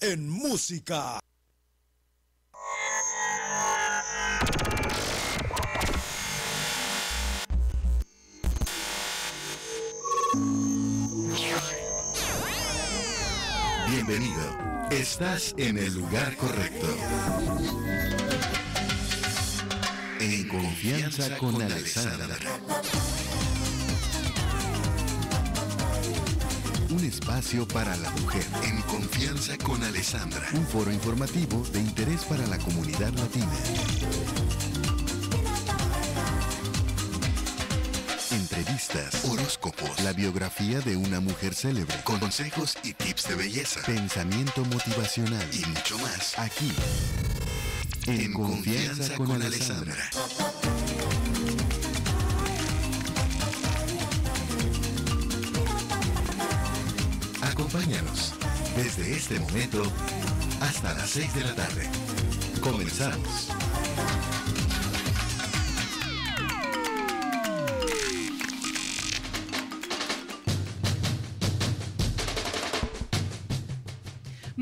en música. Bienvenido. Estás en el lugar correcto. En confianza con Alexandra. Un espacio para la mujer. En confianza con Alessandra. Un foro informativo de interés para la comunidad latina. Entrevistas, horóscopos, la biografía de una mujer célebre, consejos y tips de belleza, pensamiento motivacional y mucho más. Aquí, en, Confianza, con, Alessandra. Acompáñanos desde este momento hasta las 6 de la tarde. Comenzamos.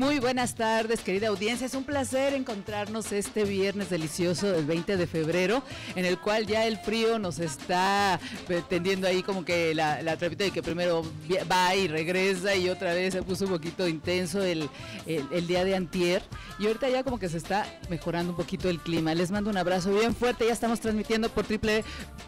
Muy buenas tardes, querida audiencia. Es un placer encontrarnos este viernes delicioso del 20 de febrero, en el cual ya el frío nos está tendiendo ahí como que la, la trapita de que primero va y regresa y otra vez se puso un poquito intenso el, el, día de antier. Y ahorita ya como que se está mejorando un poquito el clima. Les mando un abrazo bien fuerte. Ya estamos transmitiendo por triple,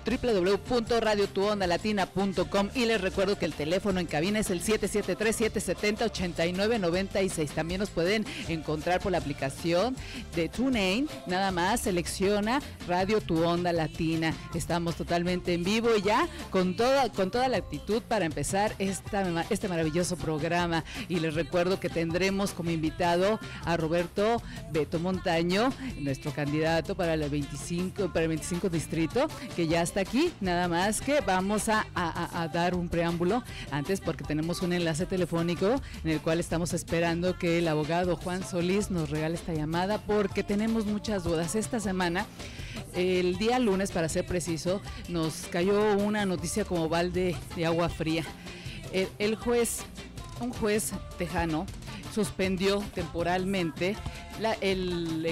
www.radiotuondalatina.com y les recuerdo que el teléfono en cabina es el 773-770-8996 también nos pueden encontrar por la aplicación de TuneIn. Nada más selecciona Radio Tu Onda Latina. Estamos totalmente en vivo ya con toda, con toda la actitud para empezar esta, este maravilloso programa. Y les recuerdo que tendremos como invitado a Roberto Beto Montaño, nuestro candidato para el 25, para el 25 distrito, que ya está aquí. Nada más que vamos a dar un preámbulo antes porque tenemos un enlace telefónico en el cual estamos esperando que el abogado Juan Solís nos regale esta llamada porque tenemos muchas dudas. Esta semana, el día lunes, para ser preciso, nos cayó una noticia como balde de agua fría. El, juez, un juez tejano, suspendió temporalmente el,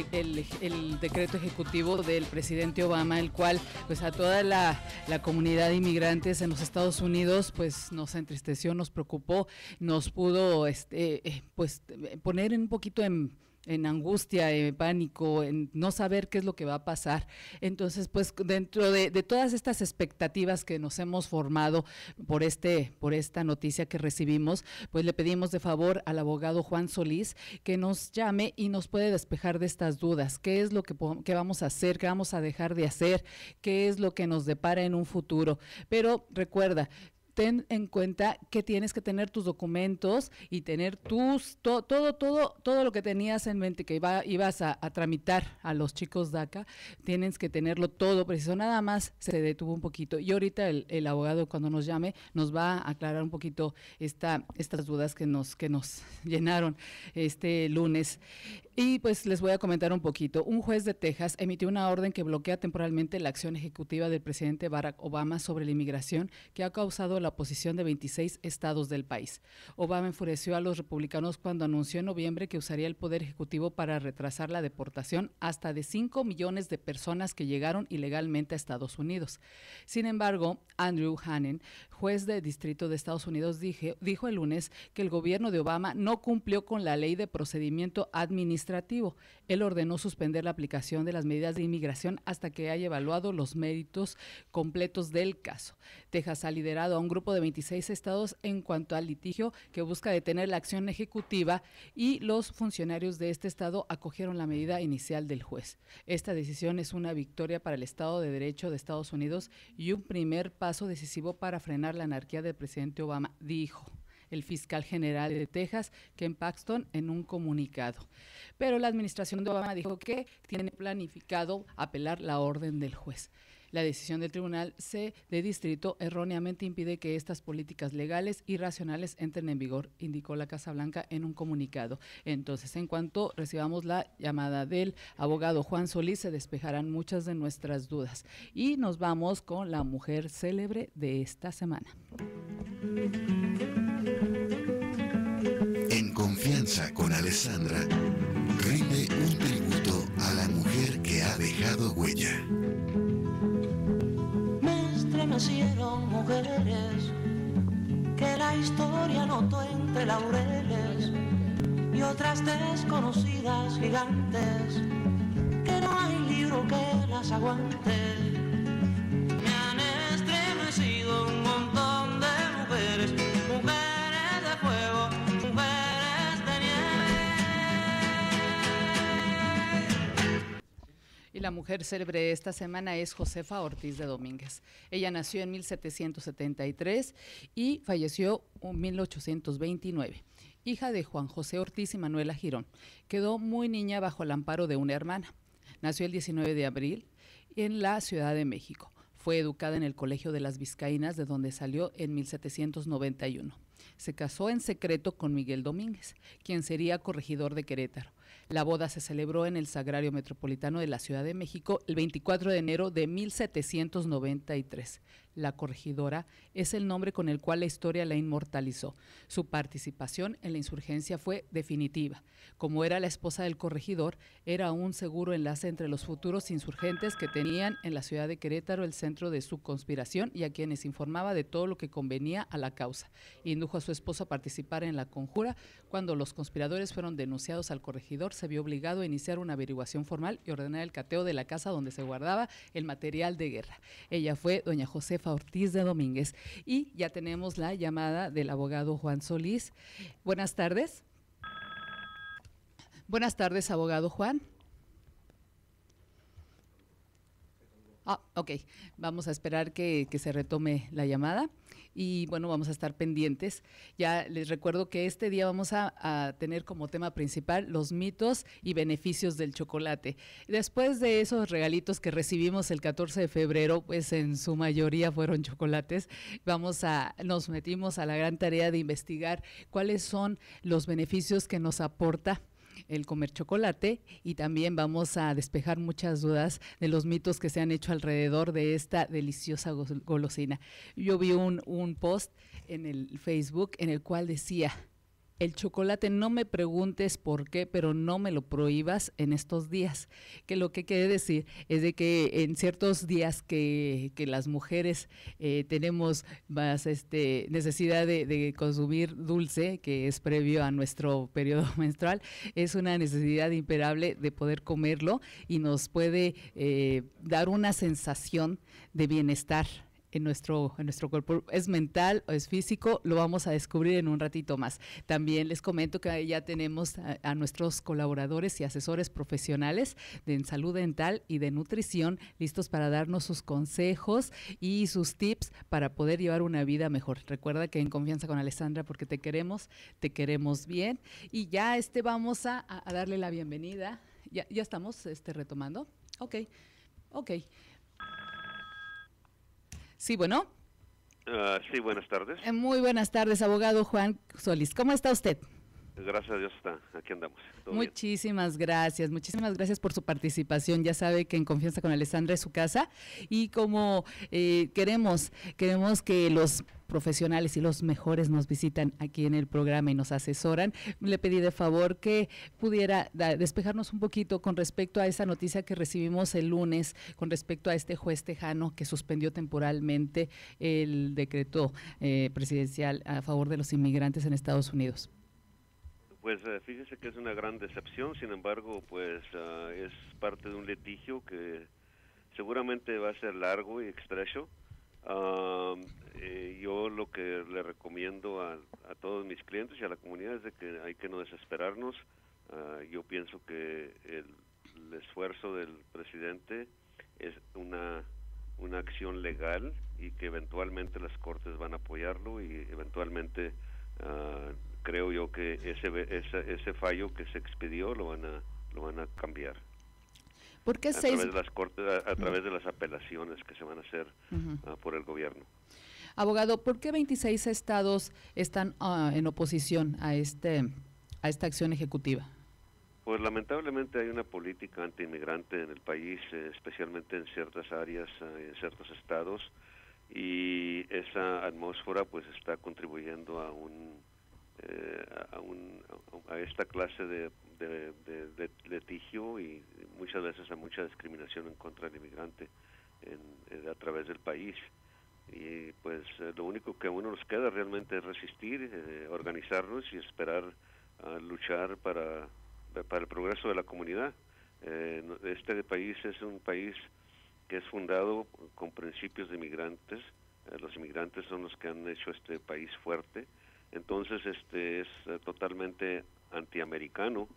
decreto ejecutivo del presidente Obama, el cual pues a toda la, comunidad de inmigrantes en los Estados Unidos pues nos entristeció, nos preocupó, nos pudo este, eh, pues poner un poquito en en angustia, en pánico, en no saber qué es lo que va a pasar. Entonces, pues dentro de, todas estas expectativas que nos hemos formado por este, por esta noticia que recibimos, pues le pedimos de favor al abogado Juan Solís que nos llame y nos puede despejar de estas dudas. ¿Qué es lo que, que vamos a hacer? ¿Qué vamos a dejar de hacer? ¿Qué es lo que nos depara en un futuro? Pero recuerda, ten en cuenta que tienes que tener tus documentos y tener tus todo todo todo lo que tenías en mente que iba, ibas a, tramitar a los chicos de acá tienes que tenerlo todo preciso. Nada más se detuvo un poquito. Y ahorita el, abogado cuando nos llame nos va a aclarar un poquito esta estas dudas que nos que nos llenaron este lunes. Y pues les voy a comentar un poquito. Un juez de Texas emitió una orden que bloquea temporalmente la acción ejecutiva del presidente Barack Obama sobre la inmigración que ha causado la oposición de 26 estados del país. Obama enfureció a los republicanos cuando anunció en noviembre que usaría el poder ejecutivo para retrasar la deportación hasta de 5 millones de personas que llegaron ilegalmente a Estados Unidos. Sin embargo, Andrew Hannon, juez de distrito de Estados Unidos, dijo el lunes que el gobierno de Obama no cumplió con la ley de procedimiento administrativo. Él ordenó suspender la aplicación de las medidas de inmigración hasta que haya evaluado los méritos completos del caso. Texas ha liderado a un grupo de 26 estados en cuanto al litigio que busca detener la acción ejecutiva y los funcionarios de este estado acogieron la medida inicial del juez. Esta decisión es una victoria para el Estado de Derecho de Estados Unidos y un primer paso decisivo para frenar la anarquía del presidente Obama, dijo el fiscal general de Texas, Ken Paxton, en un comunicado. Pero la administración de Obama dijo que tiene planificado apelar la orden del juez. La decisión del Tribunal C de Distrito erróneamente impide que estas políticas legales y racionales entren en vigor, indicó la Casa Blanca en un comunicado. Entonces, en cuanto recibamos la llamada del abogado Juan Solís, se despejarán muchas de nuestras dudas. Y nos vamos con la mujer célebre de esta semana. En confianza con Alessandra rinde un tributo a la mujer que ha dejado huella. Me estremecieron mujeres que la historia notó entre laureles y otras desconocidas gigantes que no hay libro que las aguante. La mujer célebre de esta semana es Josefa Ortiz de Domínguez. Ella nació en 1773 y falleció en 1829. Hija de Juan José Ortiz y Manuela Girón, quedó muy niña bajo el amparo de una hermana. Nació el 19 de abril en la Ciudad de México. Fue educada en el Colegio de las Vizcaínas, de donde salió en 1791. Se casó en secreto con Miguel Domínguez, quien sería corregidor de Querétaro. La boda se celebró en el Sagrario Metropolitano de la Ciudad de México el 24 de enero de 1793. La corregidora es el nombre con el cual la historia la inmortalizó. Su participación en la insurgencia fue definitiva. Como era la esposa del corregidor, era un seguro enlace entre los futuros insurgentes que tenían en la ciudad de Querétaro el centro de su conspiración y a quienes informaba de todo lo que convenía a la causa. Indujo a su esposo a participar en la conjura. Cuando los conspiradores fueron denunciados al corregidor, se vio obligado a iniciar una averiguación formal y ordenar el cateo de la casa donde se guardaba el material de guerra. Ella fue doña Josefa Ortiz de Domínguez. Y ya tenemos la llamada del abogado Juan Solís. Buenas tardes. Buenas tardes, abogado Juan. Ah, ok, vamos a esperar que, que, se retome la llamada y bueno, vamos a estar pendientes. Ya les recuerdo que este día vamos a, tener como tema principal los mitos y beneficios del chocolate. Después de esos regalitos que recibimos el 14 de febrero, pues en su mayoría fueron chocolates, vamos a, nos metimos a la gran tarea de investigar cuáles son los beneficios que nos aporta el comer chocolate y también vamos a despejar muchas dudas de los mitos que se han hecho alrededor de esta deliciosa golosina. Yo vi un, un post en el Facebook en el cual decía, el chocolate no me preguntes por qué, pero no me lo prohíbas en estos días. Que lo que quiere decir es de que en ciertos días que, que las mujeres eh, tenemos más este, necesidad de, consumir dulce, que es previo a nuestro periodo menstrual, es una necesidad imperable de poder comerlo y nos puede eh, dar una sensación de bienestar en nuestro, en nuestro cuerpo. ¿Es mental o es físico? Lo vamos a descubrir en un ratito más. También les comento que ya tenemos a, a nuestros colaboradores y asesores profesionales de en salud dental y de nutrición listos para darnos sus consejos y sus tips para poder llevar una vida mejor. Recuerda que en confianza con Alessandra porque te queremos, te queremos bien. Y ya este vamos a, a darle la bienvenida. Ya, ya estamos este, retomando. Ok, ok. Sí, bueno. Uh, sí, buenas tardes. Eh, muy buenas tardes, abogado Juan Solís. ¿Cómo está usted? Gracias a Dios está, aquí andamos. Muchísimas bien? gracias, muchísimas gracias por su participación. Ya sabe que en Confianza con Alessandra es su casa y como eh, queremos, queremos que los profesionales y los mejores nos visitan aquí en el programa y nos asesoran. Le pedí de favor que pudiera despejarnos un poquito con respecto a esa noticia que recibimos el lunes, con respecto a este juez tejano que suspendió temporalmente el decreto eh, presidencial a favor de los inmigrantes en Estados Unidos. Pues uh, fíjese que es una gran decepción, sin embargo, pues uh, es parte de un litigio que seguramente va a ser largo y estrecho. Uh, eh, yo lo que le recomiendo a, todos mis clientes y a la comunidad es de que hay que no desesperarnos. yo pienso que el, esfuerzo del presidente es una, una acción legal y que eventualmente las cortes van a apoyarlo y eventualmente creo yo que ese, ese, ese fallo que se expidió lo van a lo van a cambiar. ¿Por qué a seis... través de las cortes, a, a través de las apelaciones que se van a hacer uh -huh. uh, por el gobierno. Abogado, ¿por qué 26 estados están uh, en oposición a este a esta acción ejecutiva? Pues lamentablemente hay una política antiinmigrante en el país, eh, especialmente en ciertas áreas, eh, en ciertos estados, y esa atmósfera pues está contribuyendo a un eh, a, un, a, esta clase de, litigio y muchas veces a mucha discriminación en contra del inmigrante en, a través del país. Y pues lo único que a uno nos queda realmente es resistir, organizarnos y esperar a luchar para, para el progreso de la comunidad. Eh, este país es un país que es fundado con principios de inmigrantes. Eh, los inmigrantes son los que han hecho este país fuerte. Entonces, este es eh, totalmente antiamericano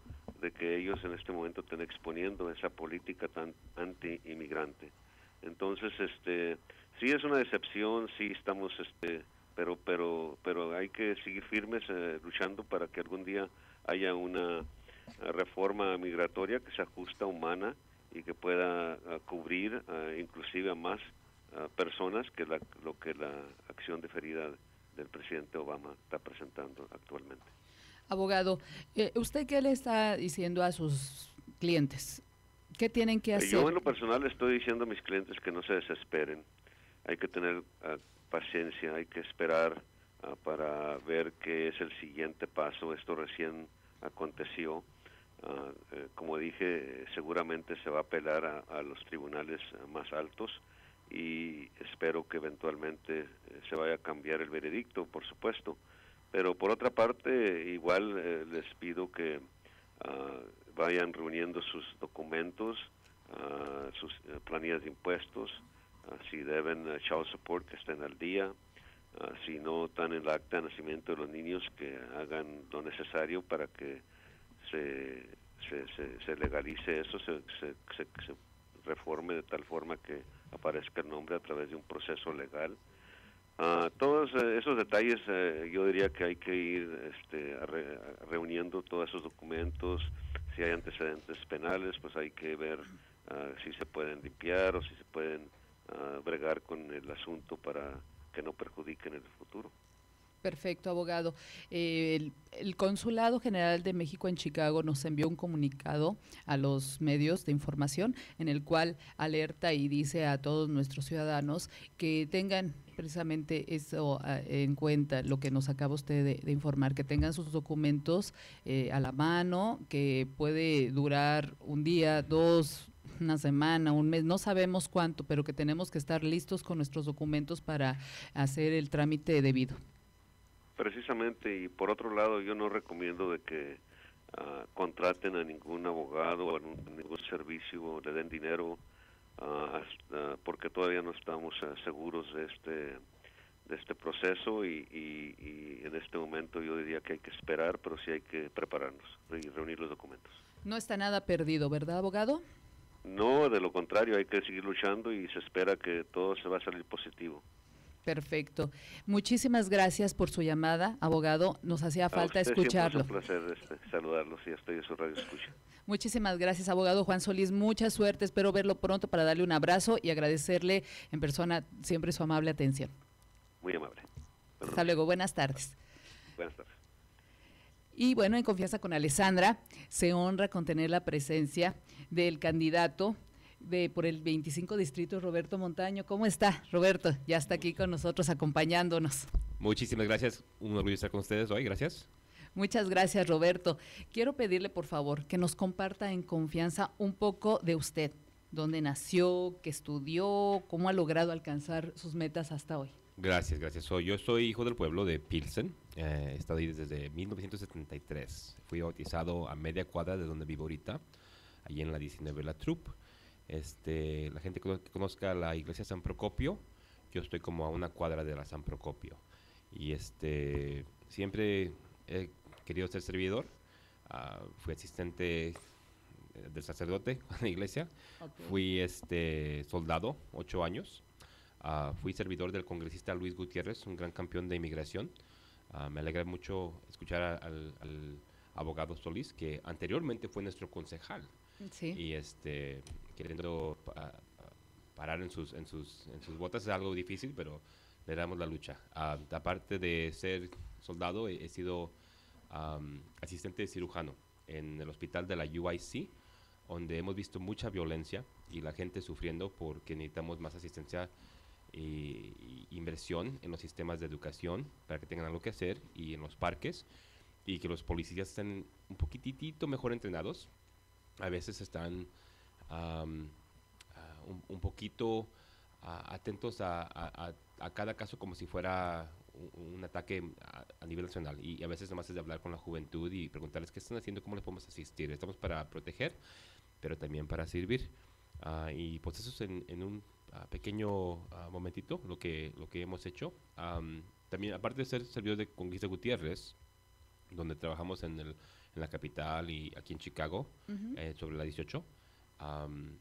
de que ellos en este momento estén exponiendo esa política tan anti-inmigrante. Entonces, este, sí es una decepción, sí estamos, este, pero, pero, pero hay que seguir firmes luchando para que algún día haya una reforma migratoria que se ajusta humana y que pueda ah, cubrir uh, inclusive a más personas que lo que la acción deferida del presidente Obama está presentando actualmente. Abogado, eh, ¿usted qué le está diciendo a sus clientes? ¿Qué tienen que hacer? Yo en lo personal estoy diciendo a mis clientes que no se desesperen. Hay que tener paciencia, hay que esperar para ver qué es el siguiente paso. Esto recién aconteció Ah, eh, como dije, seguramente se va a apelar a, los tribunales más altos y espero que eventualmente eh, se vaya a cambiar el veredicto, por supuesto. Pero por otra parte, igual eh, les pido que ah, vayan reuniendo sus documentos, ah, sus planillas de impuestos, si deben child support que estén al día, si no están en el acta de nacimiento de los niños que hagan lo necesario para que se, se, legalice eso, se, se, reforme de tal forma que aparezca el nombre a través de un proceso legal. Uh, todos eh, esos detalles eh, yo diría que hay que ir este, reuniendo todos esos documentos. Si hay antecedentes penales, pues hay que ver ah, si se pueden limpiar o si se pueden ah, bregar con el asunto para que no perjudiquen en el futuro. Perfecto, abogado. el, Consulado General de México en Chicago nos envió un comunicado a los medios de información en el cual alerta y dice a todos nuestros ciudadanos que tengan precisamente eso ah, en cuenta, lo que nos acaba usted de, informar, que tengan sus documentos eh, a la mano, que puede durar un día, dos, una semana, un mes, no sabemos cuánto, pero que tenemos que estar listos con nuestros documentos para hacer el trámite debido. Precisamente, y por otro lado, yo no recomiendo de que uh, contraten a ningún abogado o a ningún servicio o le den dinero uh, hasta, porque todavía no estamos uh, seguros de este de este proceso y, y, y, en este momento yo diría que hay que esperar, pero sí hay que prepararnos y reunir los documentos. No está nada perdido, ¿verdad, abogado? No, de lo contrario, hay que seguir luchando y se espera que todo se va a salir positivo. Perfecto. Muchísimas gracias por su llamada, abogado. Nos hacía falta escucharlo. Es un placer este, saludarlo, si estoy en su radio escucha. Muchísimas gracias, abogado Juan Solís. Mucha suerte. Espero verlo pronto para darle un abrazo y agradecerle en persona siempre su amable atención. Muy amable. Hasta luego. Buenas tardes. Buenas tardes. Y bueno, en confianza con Alessandra, se honra con tener la presencia del candidato de por el 25 distrito Roberto Montaño. ¿Cómo está, Roberto? Ya está aquí con nosotros acompañándonos. Muchísimas gracias. Un orgullo estar con ustedes hoy. Gracias. Muchas gracias, Roberto. Quiero pedirle, por favor, que nos comparta en confianza un poco de usted. ¿Dónde nació? ¿Qué estudió? ¿Cómo ha logrado alcanzar sus metas hasta hoy? Gracias, gracias. Soy, yo soy hijo del pueblo de Pilsen. Eh, he estado ahí desde 1973. Fui bautizado a media cuadra de donde vivo ahorita, allí en la 19 La Troupe. Este, la gente que conozca la iglesia San Procopio, yo estoy como a una cuadra de la San Procopio. Y este, siempre he querido ser servidor. Ah, fui asistente eh, del sacerdote en la iglesia. Fui este, soldado, ocho años. Ah, fui servidor del congresista Luis Gutiérrez, un gran campeón de inmigración. Ah, me alegra mucho escuchar al, al, abogado Solís, que anteriormente fue nuestro concejal. Y este, queriendo parar en sus, en, sus, en sus botas es algo difícil, pero le damos la lucha. Uh, aparte de ser soldado, he, sido asistente cirujano en el hospital de la UIC, donde hemos visto mucha violencia y la gente sufriendo porque necesitamos más asistencia e inversión en los sistemas de educación para que tengan algo que hacer y en los parques. y que los policías estén un poquitito mejor entrenados. A veces están am, ah, un, un poquito ah, atentos a, a- a- cada caso como si fuera un, un ataque a, a nivel nacional. Y, a veces nomás es de hablar con la juventud y preguntarles qué están haciendo, cómo les podemos asistir. Estamos para proteger, pero también para servir. Ah, y pues eso es en, en un pequeño momentito lo que, lo que hemos hecho. Am, también, aparte de ser servidor de Conquista Gutiérrez, donde trabajamos en, el, en la capital y aquí en Chicago, eh, sobre la 18, am,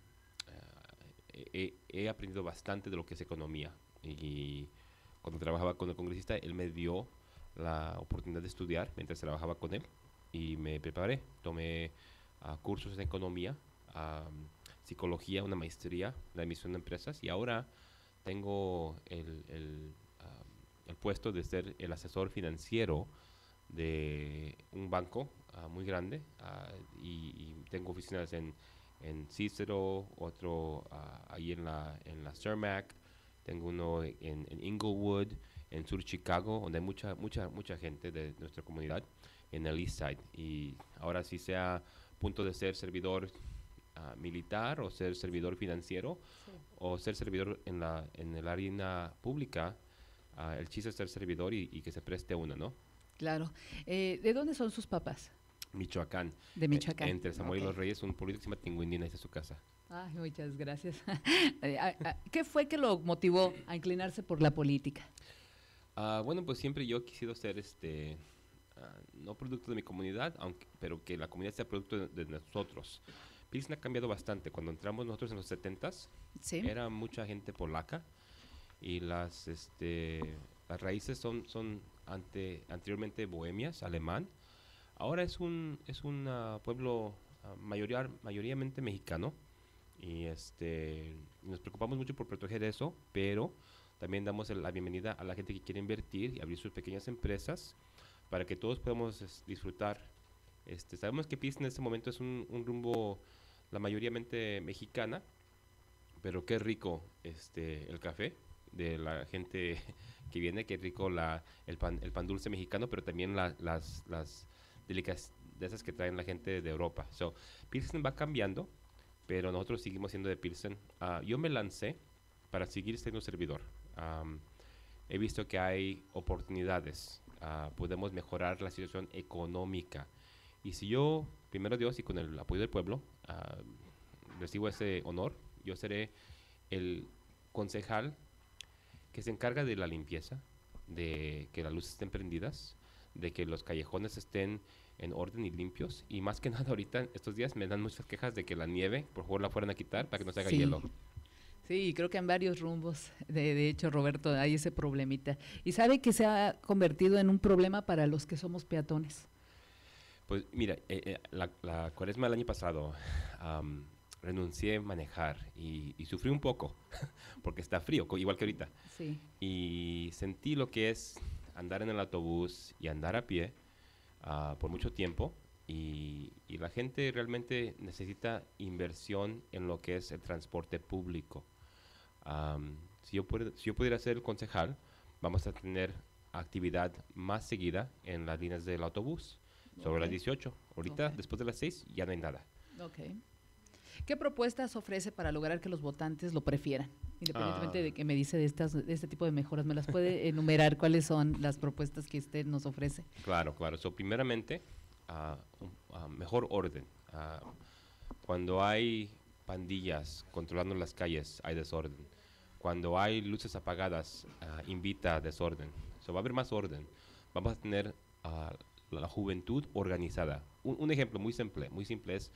eh, he, he aprendido bastante de lo que es economía. Y cuando trabajaba con el congresista, él me dio la oportunidad de estudiar mientras trabajaba con él y me preparé. Tomé ah, cursos en economía, am, psicología, una maestría, la emisión de empresas y ahora tengo el, el, el puesto de ser el asesor financiero de un banco ah, muy grande ah, y, y tengo oficinas en, en Cicero, otro ah, ahí en la, en la Cermac, tengo uno en, en Inglewood, en Sur Chicago, donde hay mucha, mucha, mucha gente de nuestra comunidad, en el East Side. Y ahora sí sea punto de ser servidor ah, militar o ser servidor financiero o ser servidor en la en el arena pública, el chiste es ser servidor y, y que se preste una, ¿no? Claro. Eh, ¿De dónde son sus papás? Michoacán. De Michoacán. Entre Samuel y Ok. los Reyes, un pueblito que se llama Tinguindín, ahí está su casa. Ay, muchas gracias. Eh, ¿Qué fue que lo motivó a inclinarse por la política? Ah, bueno, pues siempre yo he quisido ser, este, ah, no producto de mi comunidad, aunque, pero que la comunidad sea producto de, de nosotros. Pilsen ha cambiado bastante. Cuando entramos nosotros en los 70s, Sí. era mucha gente polaca y las, este, las raíces son, son ante, anteriormente bohemias, alemán. Ahora es un, es un pueblo ah, mayoría, mayoritariamente mexicano y este, nos preocupamos mucho por proteger eso, pero también damos la bienvenida a la gente que quiere invertir y abrir sus pequeñas empresas para que todos podamos disfrutar. Este, sabemos que Pilsen en este momento es un, un rumbo la mayoritariamente mexicana, pero qué rico este el café de la gente que viene, qué rico la, el, pan, el pan dulce mexicano, pero también la- las, las esas que traen la gente de Europa. So, Pilsen va cambiando, pero nosotros seguimos siendo de Pilsen. Ah, yo me lancé para seguir siendo servidor. Am, he visto que hay oportunidades, ah, podemos mejorar la situación económica. Y si yo, primero Dios y con el apoyo del pueblo, ah, recibo ese honor, yo seré el concejal que se encarga de la limpieza, de que las luces estén prendidas, de que los callejones estén en orden y limpios. Y más que nada ahorita, estos días me dan muchas quejas de que la nieve, por favor, la fueran a quitar para que no se haga Sí. hielo. Sí, creo que en varios rumbos, de, de hecho, Roberto, hay ese problemita. Y sabe que se ha convertido en un problema para los que somos peatones. Pues mira, eh, eh, la, la cuaresma del año pasado am, renuncié a manejar y, y sufrí un poco porque está frío, igual que ahorita. Sí. Y sentí lo que es andar en el autobús y andar a pie ah, por mucho tiempo. Y, y la gente realmente necesita inversión en lo que es el transporte público. Am, si, yo pudiera, si yo pudiera ser el concejal, vamos a tener actividad más seguida en las líneas del autobús, sobre las Ok. 18. Ahorita, Ok. después de las 6, ya no hay nada. Ok. ¿Qué propuestas ofrece para lograr que los votantes lo prefieran? Independientemente Ah. de que me dice de, estas, de este tipo de mejoras, ¿me las puede enumerar cuáles son las propuestas que usted nos ofrece? Claro, claro. So, primeramente, un- ah, mejor orden. Ah, cuando hay pandillas controlando las calles, hay desorden. Cuando hay luces apagadas, invita a desorden. So, va a haber más orden. Vamos a tener la juventud organizada. Un, un ejemplo muy simple, muy simple es,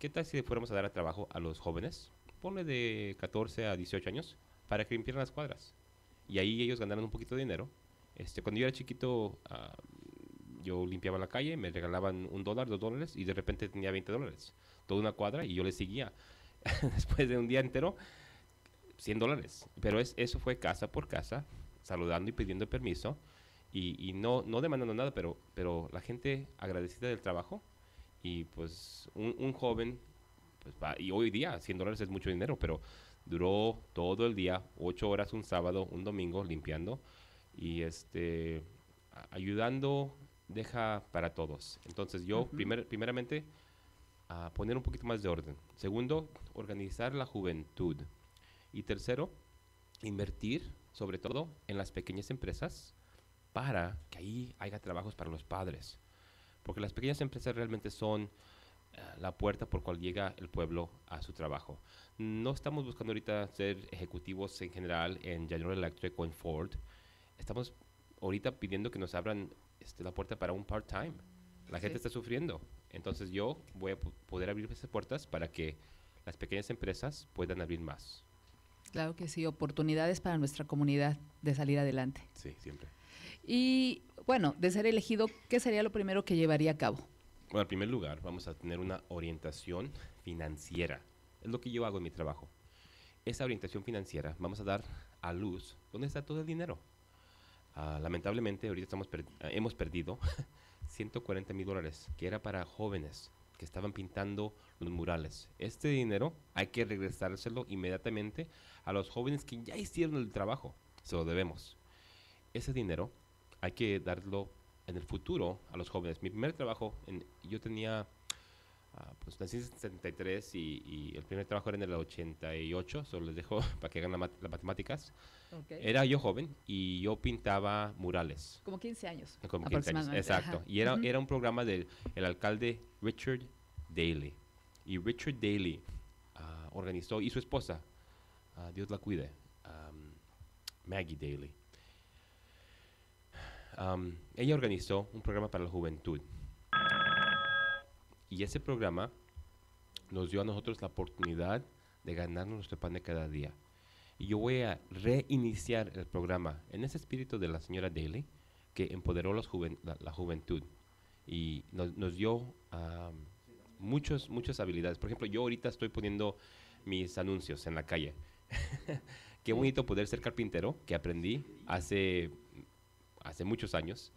¿qué tal si le fuéramos a dar trabajo a los jóvenes? Ponle de 14 a 18 años para que limpiaran las cuadras. Y ahí ellos ganaran un poquito de dinero. Este, cuando yo era chiquito, ah, yo limpiaba la calle, me regalaban un dólar, dos dólares, y de repente tenía 20 dólares. Toda una cuadra y yo le seguía. Después de un día entero, 100 dólares. Pero es, eso fue casa por casa, saludando y pidiendo permiso, y, no, no demandando nada, pero la gente agradecida del trabajo, y pues un, un joven, pues va- y hoy día 100 dólares es mucho dinero, pero duró todo el día, 8 horas un sábado, un domingo, limpiando, y este ayudando deja para todos. Entonces yo, primer- primeramente, a poner un poquito más de orden. Segundo, organizar la juventud. Y tercero, invertir sobre todo en las pequeñas empresas para que ahí haya trabajos para los padres. Porque las pequeñas empresas realmente son eh, la puerta por cual llega el pueblo a su trabajo. No estamos buscando ahorita ser ejecutivos en general en General Electric o en Ford. Estamos ahorita pidiendo que nos abran este, la puerta para un part-time. La gente Sí. está sufriendo. Entonces yo voy a po- poder abrir esas puertas para que las pequeñas empresas puedan abrir más. Claro que sí, oportunidades para nuestra comunidad de salir adelante. Sí, siempre. Y bueno, de ser elegido, ¿qué sería lo primero que llevaría a cabo? Bueno, en primer lugar, vamos a tener una orientación financiera. Es lo que yo hago en mi trabajo. Esa orientación financiera, vamos a dar a luz dónde está todo el dinero. Ah, lamentablemente, ahorita estamos ah, hemos perdido 140 mil dólares, que era para jóvenes que estaban pintando los murales. Este dinero hay que regresárselo inmediatamente a los jóvenes que ya hicieron el trabajo. Se lo debemos. Ese dinero hay que darlo en el futuro a los jóvenes. Mi primer trabajo, en- yo tenía, ah, pues nací en 73 y, y el primer trabajo era en el 88, solo les dejo para que hagan la las matemáticas. Era yo joven y yo pintaba murales. Como 15 años. Como 15 años, exacto. ajá. Y era, un programa del el alcalde Richard Daley. Y Richard Daley ah, organizó, y su esposa, ah, Dios la cuide, am, Maggie Daley. Ella organizó un programa para la juventud. Y ese programa nos dio a nosotros la oportunidad de ganarnos nuestro pan de cada día. Y yo voy a reiniciar el programa en ese espíritu de la señora Daly, que empoderó los juven- la, juventud y nos, dio muchos, muchas habilidades. Por ejemplo, yo ahorita estoy poniendo mis anuncios en la calle. Qué bonito poder ser carpintero, que aprendí hace, hace muchos años.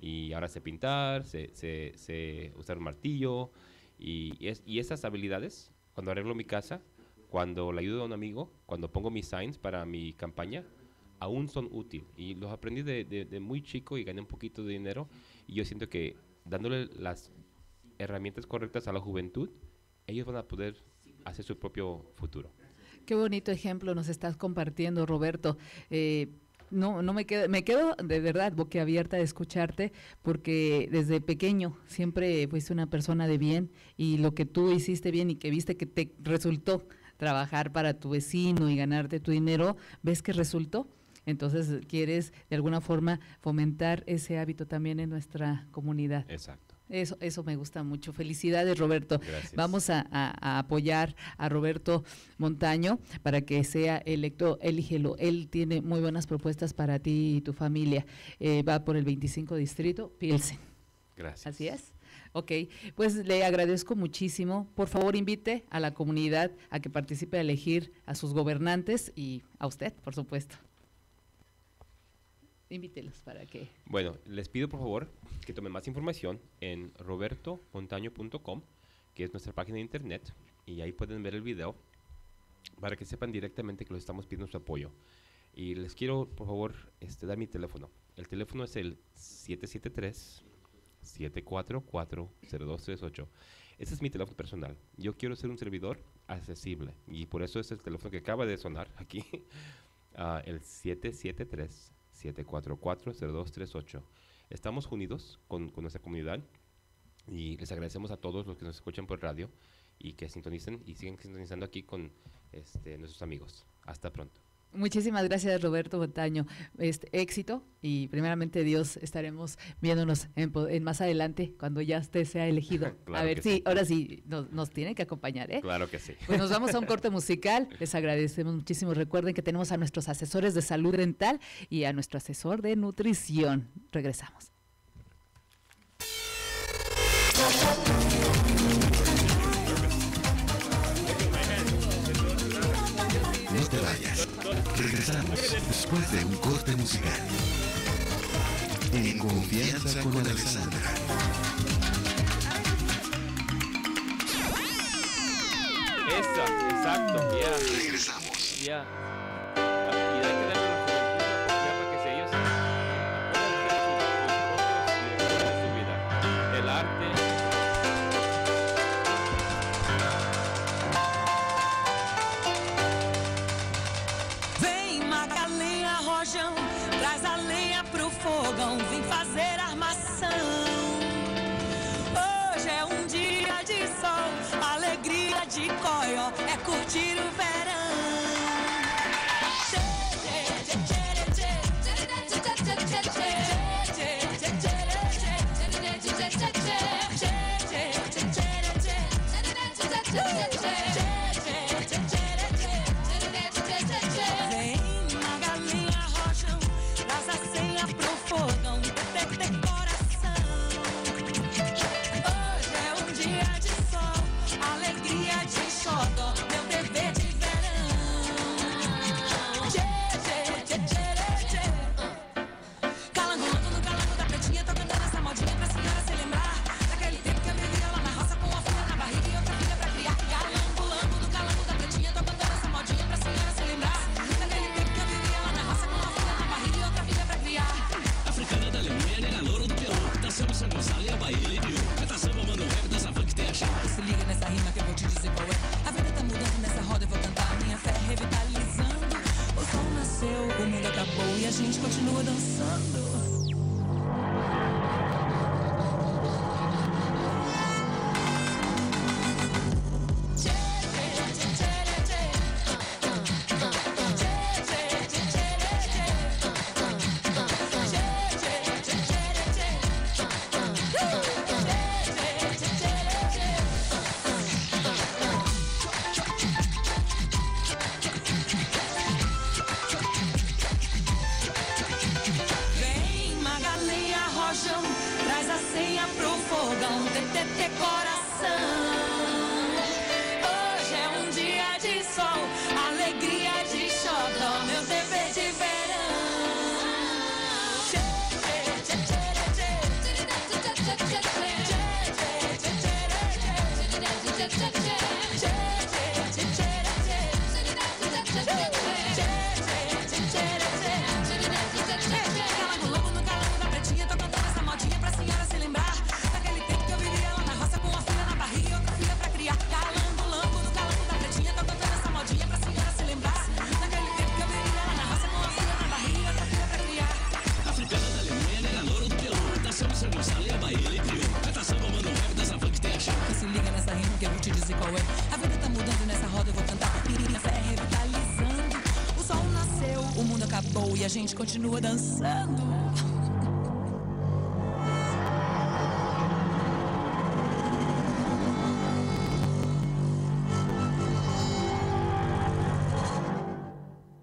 Y ahora sé pintar, sé, usar un martillo. Y, es- y esas habilidades, cuando arreglo mi casa, cuando le ayudo a un amigo, cuando pongo mis signs para mi campaña, aún son útiles. Y los aprendí de muy chico y gané un poquito de dinero. Y yo siento que dándole las herramientas correctas a la juventud, ellos van a poder hacer su propio futuro. Qué bonito ejemplo nos estás compartiendo, Roberto. Eh, no, no me quedo, me quedo de verdad boquiabierta de escucharte, porque desde pequeño siempre fuiste una persona de bien y lo que tú hiciste bien y que viste que te resultó trabajar para tu vecino y ganarte tu dinero, ves que resultó. Entonces quieres de alguna forma fomentar ese hábito también en nuestra comunidad. Exacto. Eso, eso me gusta mucho. Felicidades, Roberto. Gracias. Vamos a, a- a apoyar a Roberto Montaño para que sea electo. Elígelo. Él tiene muy buenas propuestas para ti y tu familia. Eh, va por el 25 distrito, Pilsen. Gracias. Así es. Ok, pues le agradezco muchísimo. Por favor, invite a la comunidad a que participe a elegir a sus gobernantes y a usted, por supuesto. Invítelos para que Bueno, les pido por favor que tomen más información en robertomontaño.com, que es nuestra página de internet, y ahí pueden ver el video para que sepan directamente que les estamos pidiendo su apoyo. Y les quiero, por favor, este, dar mi teléfono. El teléfono es el 773-744-0238. Ese es mi teléfono personal. Yo quiero ser un servidor accesible y por eso es el teléfono que acaba de sonar aquí. Ah, el 773-744-0238. Estamos unidos con, con nuestra comunidad y les agradecemos a todos los que nos escuchan por radio y que sintonicen y siguen sintonizando aquí con este, nuestros amigos. Hasta pronto. Muchísimas gracias, Roberto Montaño. Este, éxito y primeramente Dios estaremos viéndonos en, más adelante cuando ya usted sea elegido. Claro a ver si sí. ahora sí nos, nos tiene que acompañar, ¿eh? Claro que sí. Pues nos vamos a un corte musical. Les agradecemos muchísimo. Recuerden que tenemos a nuestros asesores de salud dental y a nuestro asesor de nutrición. Regresamos. Regresamos después de un corte musical. En confianza con Alexandra. Eso, exacto, ya, Regresamos. ya.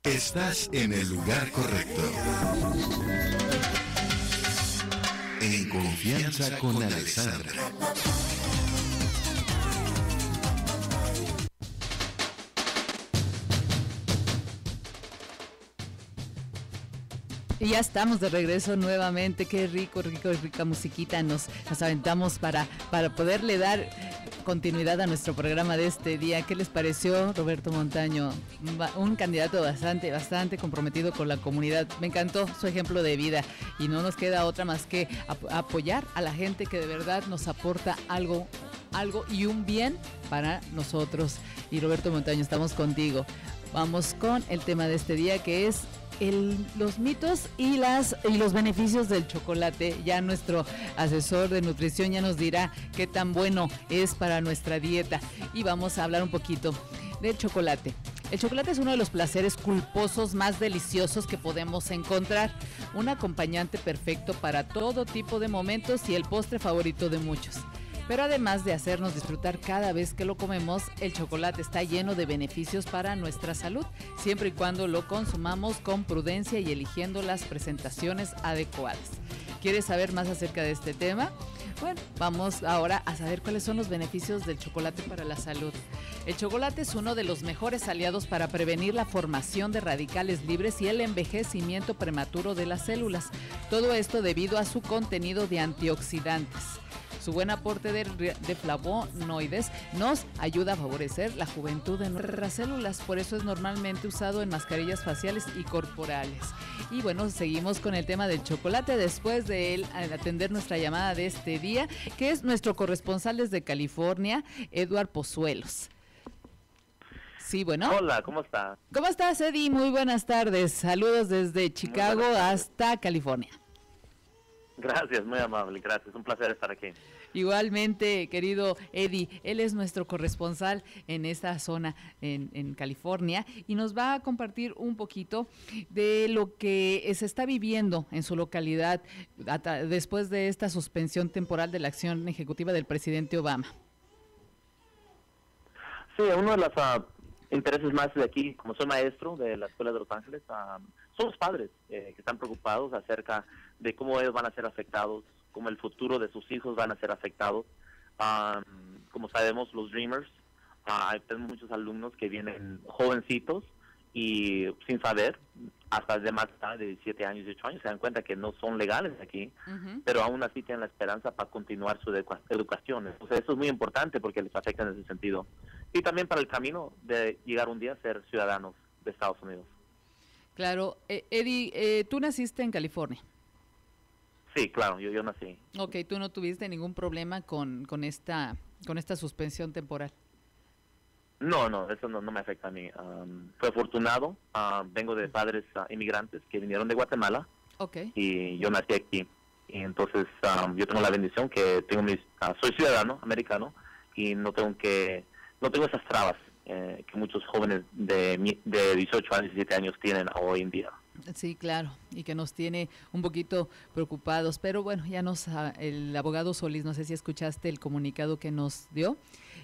Estás en el lugar correcto. En confianza con Alexandra. Y ya estamos de regreso nuevamente. Qué rico, rico, rica musiquita nos, nos aventamos para, para poderle dar continuidad a nuestro programa de este día. ¿Qué les pareció, Roberto Montaño? Un candidato bastante, bastante comprometido con la comunidad. Me encantó su ejemplo de vida y no nos queda otra más que ap- apoyar a la gente que de verdad nos aporta algo, algo y un bien para nosotros. Y Roberto Montaño, estamos contigo. Vamos con el tema de este día que es los mitos y las y los beneficios del chocolate. Ya nuestro asesor de nutrición ya nos dirá qué tan bueno es para nuestra dieta y vamos a hablar un poquito del chocolate. El chocolate es uno de los placeres culposos más deliciosos que podemos encontrar, un acompañante perfecto para todo tipo de momentos y el postre favorito de muchos. Pero además de hacernos disfrutar cada vez que lo comemos, el chocolate está lleno de beneficios para nuestra salud, siempre y cuando lo consumamos con prudencia y eligiendo las presentaciones adecuadas. ¿Quieres saber más acerca de este tema? Bueno, vamos ahora a saber cuáles son los beneficios del chocolate para la salud. El chocolate es uno de los mejores aliados para prevenir la formación de radicales libres y el envejecimiento prematuro de las células. Todo esto debido a su contenido de antioxidantes. Su buen aporte de, flavonoides nos ayuda a favorecer la juventud de nuestras células, por eso es normalmente usado en mascarillas faciales y corporales. Y bueno, seguimos con el tema del chocolate después de él atender nuestra llamada de este día, que es nuestro corresponsal desde California, Eduard Pozuelos. Sí, bueno. Hola, ¿cómo está? ¿Cómo estás, Eddie? Muy buenas tardes. Saludos desde Chicago hasta California. Gracias, muy amable, gracias. Un placer estar aquí. Igualmente, querido Eddie, él es nuestro corresponsal en esta zona en, en California y nos va a compartir un poquito de lo que se está viviendo en su localidad después de esta suspensión temporal de la acción ejecutiva del presidente Obama. Sí, uno de los ah, intereses más de aquí, como soy maestro de la Escuela de Los Ángeles, ah, son los padres eh, que están preocupados acerca de cómo ellos van a ser afectados, cómo el futuro de sus hijos van a ser afectados. Ah, como sabemos, los Dreamers, ah, tenemos muchos alumnos que vienen jovencitos y sin saber, hasta de más edad, de 17 años, 18 años, se dan cuenta que no son legales aquí pero aún así tienen la esperanza para continuar su educa- educación. Entonces eso es muy importante porque les afecta en ese sentido. Y también para el camino de llegar un día a ser ciudadanos de Estados Unidos. Claro, eh, Eddie, eh, tú naciste en California. Sí, claro, yo, yo nací. Ok, tú no tuviste ningún problema con, con, esta, con esta suspensión temporal. No, no, eso no, no me afecta a mí. Um, fue afortunado, vengo de padres ah, inmigrantes que vinieron de Guatemala Ok. y yo nací aquí. Y entonces um, yo tengo la bendición que tengo mis, ah, soy ciudadano americano y no tengo que no tengo esas trabas eh, que muchos jóvenes de, de 18 años, 17 años tienen hoy en día. Sí, claro, y que nos tiene un poquito preocupados, pero bueno, ya nos, ah, el abogado Solís, no sé si escuchaste el comunicado que nos dio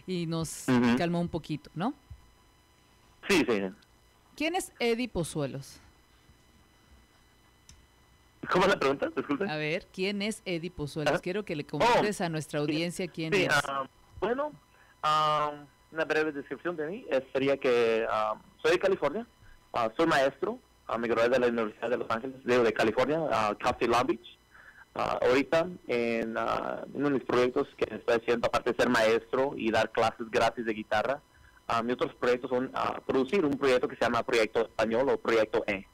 y nos calmó un poquito, ¿no? Sí, sí. ¿Quién es Eddie Pozuelos? ¿Cómo la pregunta? Disculpe. A ver, ¿quién es Eddie Pozuelos? Quiero que le comentes a nuestra audiencia quién Sí, es. ah, bueno, ah, una breve descripción de mí eh, sería que ah, soy de California, ah, soy maestro, ah, me gradué de la Universidad de Los Ángeles, digo, de California, uh, Cal State Long Beach. Ah, ahorita en uno de mis proyectos que estoy haciendo, aparte de ser maestro y dar clases gratis de guitarra, mis otros proyectos son producir un proyecto que se llama Proyecto Español o Proyecto E.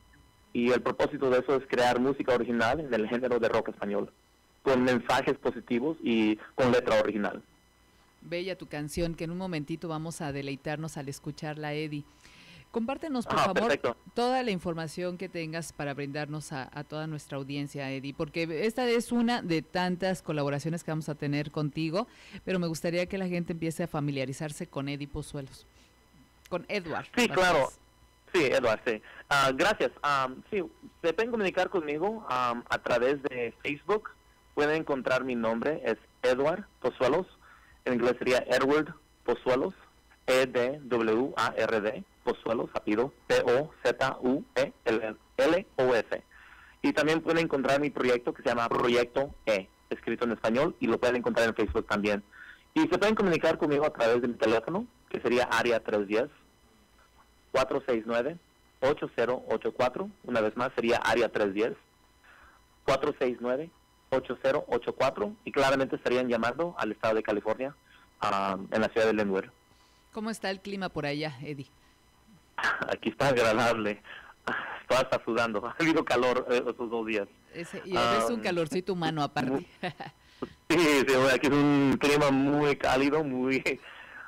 Y el propósito de eso es crear música original en el género de rock español, con mensajes positivos y con letra original. Bella tu canción, que en un momentito vamos a deleitarnos al escucharla, Eddie. Compártenos, por Ah, favor, perfecto. toda la información que tengas para brindarnos a, a toda nuestra audiencia, Eddie, porque esta es una de tantas colaboraciones que vamos a tener contigo, pero me gustaría que la gente empiece a familiarizarse con Eddie Pozuelos, con Edward. Sí, claro. Sí, Eduardo, sí. Ah, gracias. Am, sí, se pueden comunicar conmigo am, a través de Facebook. Pueden encontrar mi nombre, es Edward Pozuelos. En inglés sería Edward Pozuelos. E E-D-W-A-R-D. Pozuelos, apellido P-O-Z-U-E-L-O-S. Y también pueden encontrar mi proyecto que se llama Proyecto E, escrito en español, y lo pueden encontrar en Facebook también. Y se pueden comunicar conmigo a través de mi teléfono, que sería área 310 469-8084. Una vez más, sería área 310-469-8084. Y claramente estarían llamando al estado de California, ah, en la ciudad de Lenwer. ¿Cómo está el clima por allá, Eddie? Aquí está agradable. Todo está sudando. Ha habido calor eh, estos dos días. Ese- y es un Ah, calorcito humano aparte. Sí, sí, aquí es un clima muy cálido, muy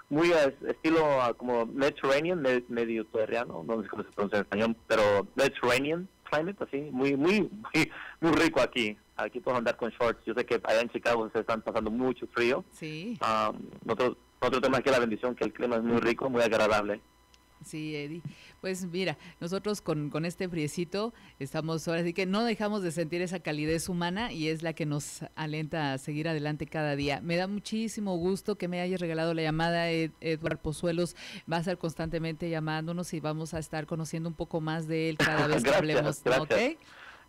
muy estilo ah, como Mediterranean, me- mediterráneo, no sé cómo se pronuncia en español, pero Mediterranean climate, así, muy muy muy, muy rico aquí. Aquí podemos andar con shorts. Yo sé que allá en Chicago se están pasando mucho frío. sí. Ah, nosotros, nosotros tenemos aquí la bendición que el clima es muy rico, muy agradable. Sí, Eddie. Pues mira, nosotros con, con este friecito estamos ahora sí que no dejamos de sentir esa calidez humana y es la que nos alenta a seguir adelante cada día. Me da muchísimo gusto que me hayas regalado la llamada, Ed- Edward Pozuelos. Va a estar constantemente llamándonos y vamos a estar conociendo un poco más de él cada vez que Gracias, hablemos. ¿no? gracias.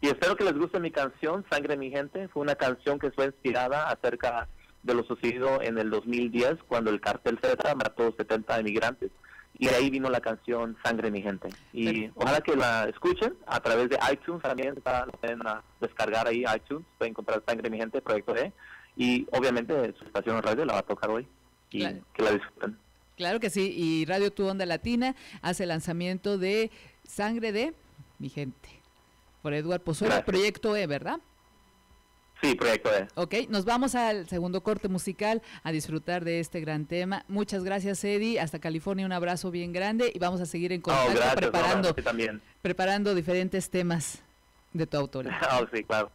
Y espero que les guste mi canción, Sangre mi gente. Fue una canción que fue inspirada acerca de lo sucedido en el 2010, cuando el cartel Z mató 70 inmigrantes. Y de ahí vino la canción Sangre mi gente. Y ojalá que la escuchen a través de iTunes también. Está, pueden ah, descargar ahí iTunes. Pueden encontrar Sangre mi gente, Proyecto E. Y obviamente su estación de radio la va a tocar hoy. Y Claro. que la disfruten. Claro que sí. Y Radio Tu Onda Latina hace lanzamiento de Sangre de Mi Gente. Por Edward Pozuelo, Gracias. Proyecto E, ¿verdad? Sí, Proyecto E. Ok, nos vamos al segundo corte musical a disfrutar de este gran tema. Muchas gracias, Eddie. Hasta California, un abrazo bien grande y vamos a seguir en Oh, contacto gracias. preparando, también. preparando diferentes temas de tu autoría. Oh, sí, claro.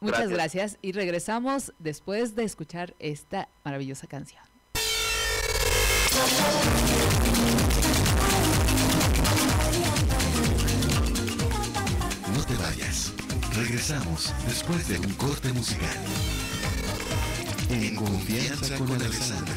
Muchas Gracias. gracias y regresamos después de escuchar esta maravillosa canción. Regresamos después de un corte musical. En confianza con Alexandra.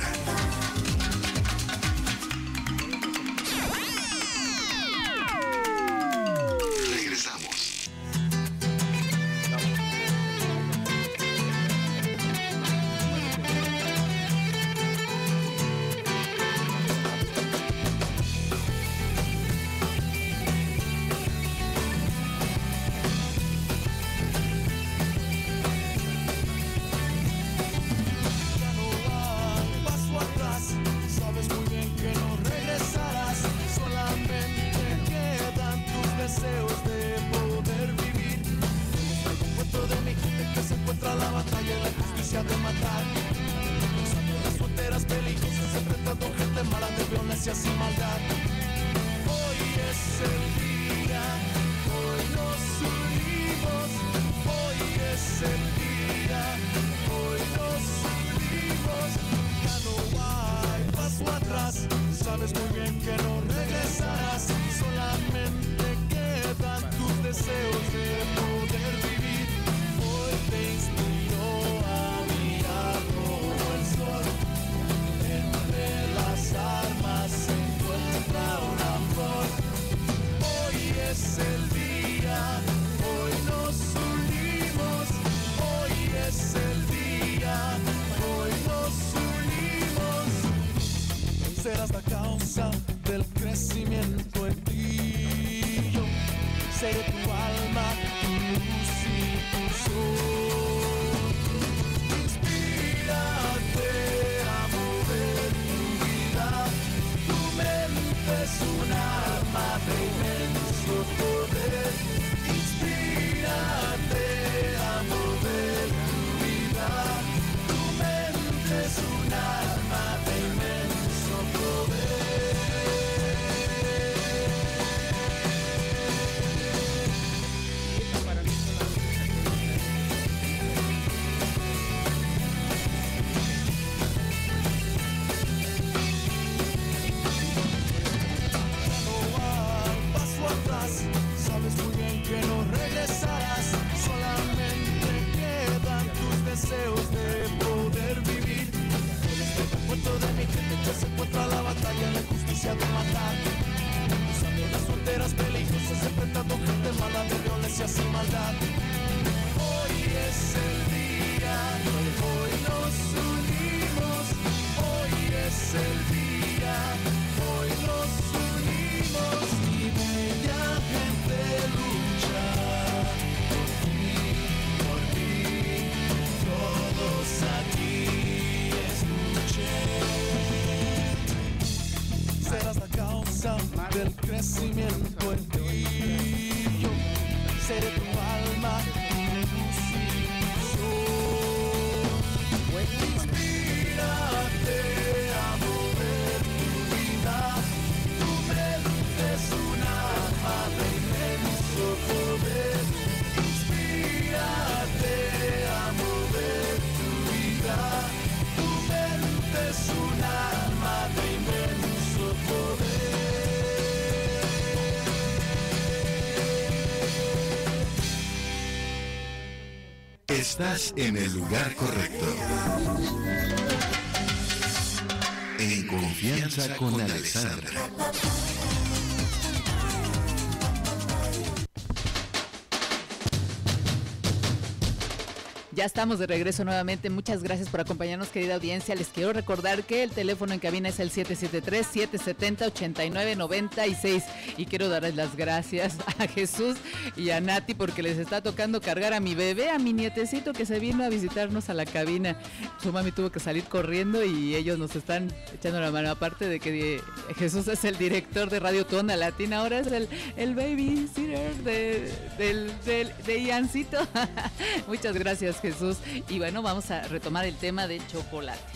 Sabes muy bien que no regresarás, solamente quedan tus deseos de poder seré tu En el lugar correcto. En confianza con Alexandra. Ya estamos de regreso nuevamente. Muchas gracias por acompañarnos, querida audiencia. Les quiero recordar que el teléfono en cabina es el 773-770-8996. Y quiero darles las gracias a Jesús y a Nati porque les está tocando cargar a mi bebé, a mi nietecito que se vino a visitarnos a la cabina. Su mami tuvo que salir corriendo y ellos nos están echando la mano. Aparte de que eh, Jesús es el director de Radio Tona Latina, ahora es el, el babysitter de, de Iancito. Muchas gracias, Jesús. Y bueno, vamos a retomar el tema del chocolate.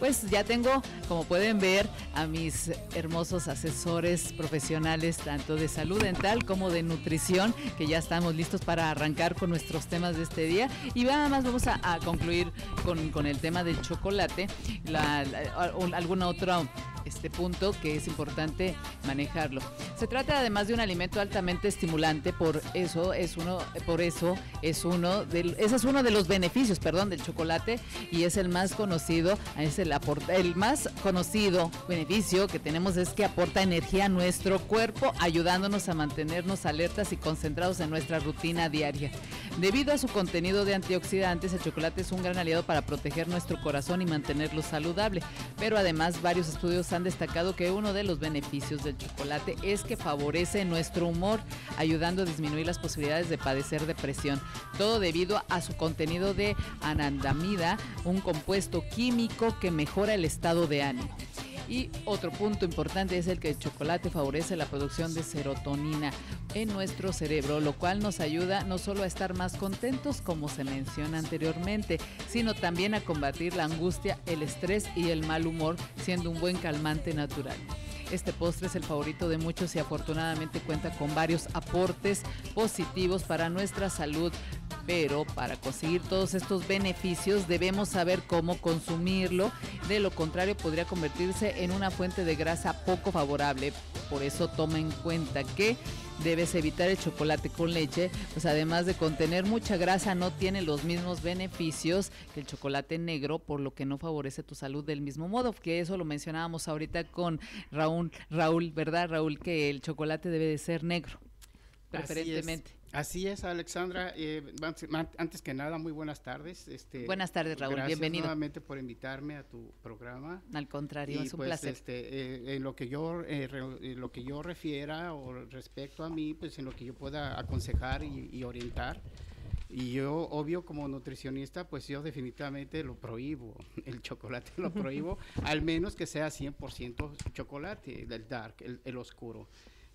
Pues ya tengo, como pueden ver, a mis hermosos asesores profesionales, tanto de salud dental como de nutrición, que ya estamos listos para arrancar con nuestros temas de este día. Y nada más vamos a, concluir con, el tema del chocolate, la, la- o- algún otro este punto que es importante manejarlo. Se trata además de un alimento altamente estimulante, por eso es uno, por eso es uno del, ese es uno de los beneficios, perdón, del chocolate y es el más conocido, es el aporta, el más conocido beneficio que tenemos es que aporta energía a nuestro cuerpo, ayudándonos a mantenernos alertas y concentrados en nuestra rutina diaria. Debido a su contenido de antioxidantes, el chocolate es un gran aliado para proteger nuestro corazón y mantenerlo saludable. Pero además, varios estudios han destacado que uno de los beneficios del chocolate es que favorece nuestro humor, ayudando a disminuir las posibilidades de padecer depresión. Todo debido a su contenido de anandamida, un compuesto químico que mejora el estado de ánimo. Y otro punto importante es el que el chocolate favorece la producción de serotonina en nuestro cerebro, lo cual nos ayuda no solo a estar más contentos, como se menciona anteriormente, sino también a combatir la angustia, el estrés y el mal humor, siendo un buen calmante natural. Este postre es el favorito de muchos y afortunadamente cuenta con varios aportes positivos para nuestra salud. Pero para conseguir todos estos beneficios debemos saber cómo consumirlo. De lo contrario podría convertirse en una fuente de grasa poco favorable. Por eso toma en cuenta que debes evitar el chocolate con leche, pues además de contener mucha grasa no tiene los mismos beneficios que el chocolate negro, por lo que no favorece tu salud del mismo modo, que eso lo mencionábamos ahorita con Raúl, Raúl, ¿verdad Raúl? Que el chocolate debe de ser negro, preferentemente. Así es, Alexandra. Eh, antes- que nada, muy buenas tardes. Este, Buenas tardes, Raúl, gracias bienvenido. nuevamente por invitarme a tu programa. Al contrario, Y, es un pues, placer. Este, eh, en lo que yo eh, re- en lo que yo refiera o respecto a mí, pues en lo que yo pueda aconsejar y, y orientar. Y yo, obvio, como nutricionista, pues yo definitivamente lo prohíbo. El chocolate lo prohíbo, al menos que sea 100% chocolate, el dark, el, el oscuro.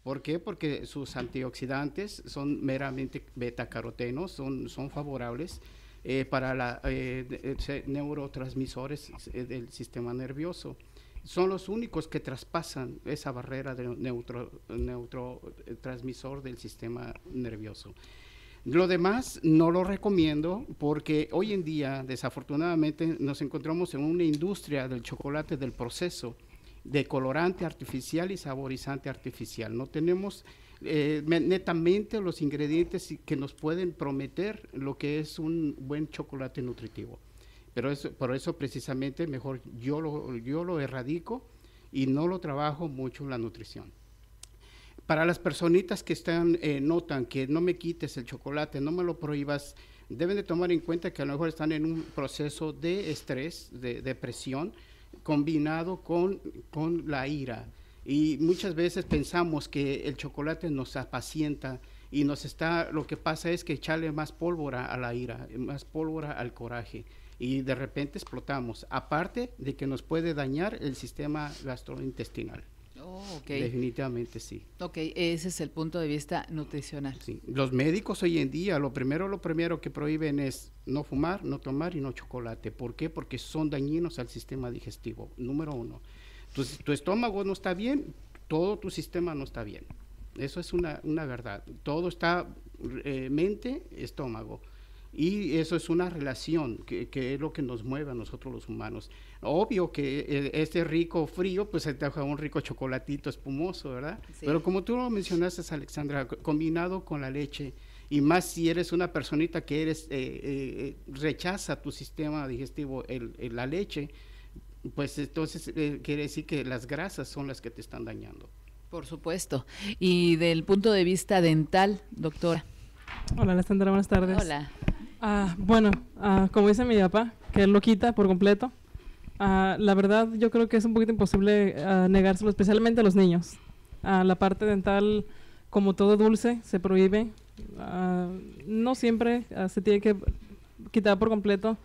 ¿Por qué? Porque sus antioxidantes son meramente betacarotenos, son, son favorables eh, para la, eh, eh, neurotransmisores del sistema nervioso. Son los únicos que traspasan esa barrera de neutro, neurotransmisor del sistema nervioso. Lo demás no lo recomiendo porque hoy en día, desafortunadamente, nos encontramos en una industria del chocolate del proceso de colorante artificial y saborizante artificial. No tenemos eh, me- netamente los ingredientes que nos pueden prometer lo que es un buen chocolate nutritivo. Pero eso, por eso precisamente mejor yo lo, yo lo erradico y no lo trabajo mucho la nutrición. Para las personitas que están, eh, notan que no me quites el chocolate, no me lo prohíbas, deben de tomar en cuenta que a lo mejor están en un proceso de estrés, de depresión, combinado con, con la ira. Y muchas veces pensamos que el chocolate nos apacienta y nos está, lo que pasa es que echarle más pólvora a la ira, más pólvora al coraje y de repente explotamos, aparte de que nos puede dañar el sistema gastrointestinal. Oh. Definitivamente sí. Ok, ese es el punto de vista nutricional. Sí. Los médicos hoy en día, lo primero, lo primero que prohíben es no fumar, no tomar y no chocolate. ¿Por qué? Porque son dañinos al sistema digestivo. Número uno. Tu, tu estómago no está bien, todo tu sistema no está bien. Eso es una, una verdad. Todo está eh, mente, estómago. Y eso es una relación que, que es lo que nos mueve a nosotros los humanos. Obvio que eh, este rico frío, pues se te deja un rico chocolatito espumoso, ¿verdad? Sí. Pero como tú lo mencionaste, Alexandra, co- combinado con la leche, y más si eres una personita que eres eh, eh, rechaza tu sistema digestivo el, el- la leche, pues entonces eh, quiere decir que las grasas son las que te están dañando. Por supuesto. Y del punto de vista dental, doctora. Hola, Alessandra, buenas tardes. Hola. Ah, bueno, ah, como dice mi papá, que él lo quita por completo. Ah, la verdad, yo creo que es un poquito imposible ah, negárselo, especialmente a los niños. La parte dental, como todo dulce, se prohíbe. No siempre se tiene que quitar por completo.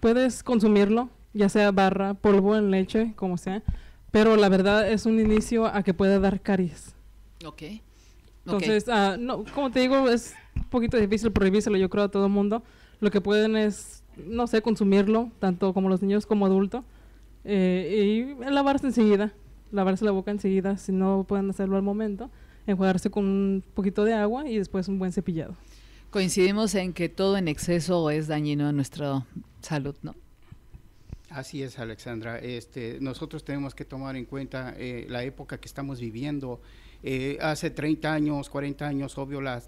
Puedes consumirlo, ya sea barra, polvo en leche, como sea, pero la verdad es un inicio a que pueda dar caries. Ok. Entonces, ah, no, como te digo, es un poquito difícil prohibírselo, yo creo, a todo el mundo. Lo que pueden es, no sé, consumirlo, tanto como los niños como adultos. Eh, y lavarse enseguida, lavarse la boca enseguida, si no pueden hacerlo al momento, enjuagarse con un poquito de agua y después un buen cepillado. Coincidimos en que todo en exceso es dañino a nuestra salud, ¿no? Así es, Alexandra. Este, nosotros tenemos que tomar en cuenta eh, la época que estamos viviendo. Eh, hace 30 años, 40 años, obvio, la,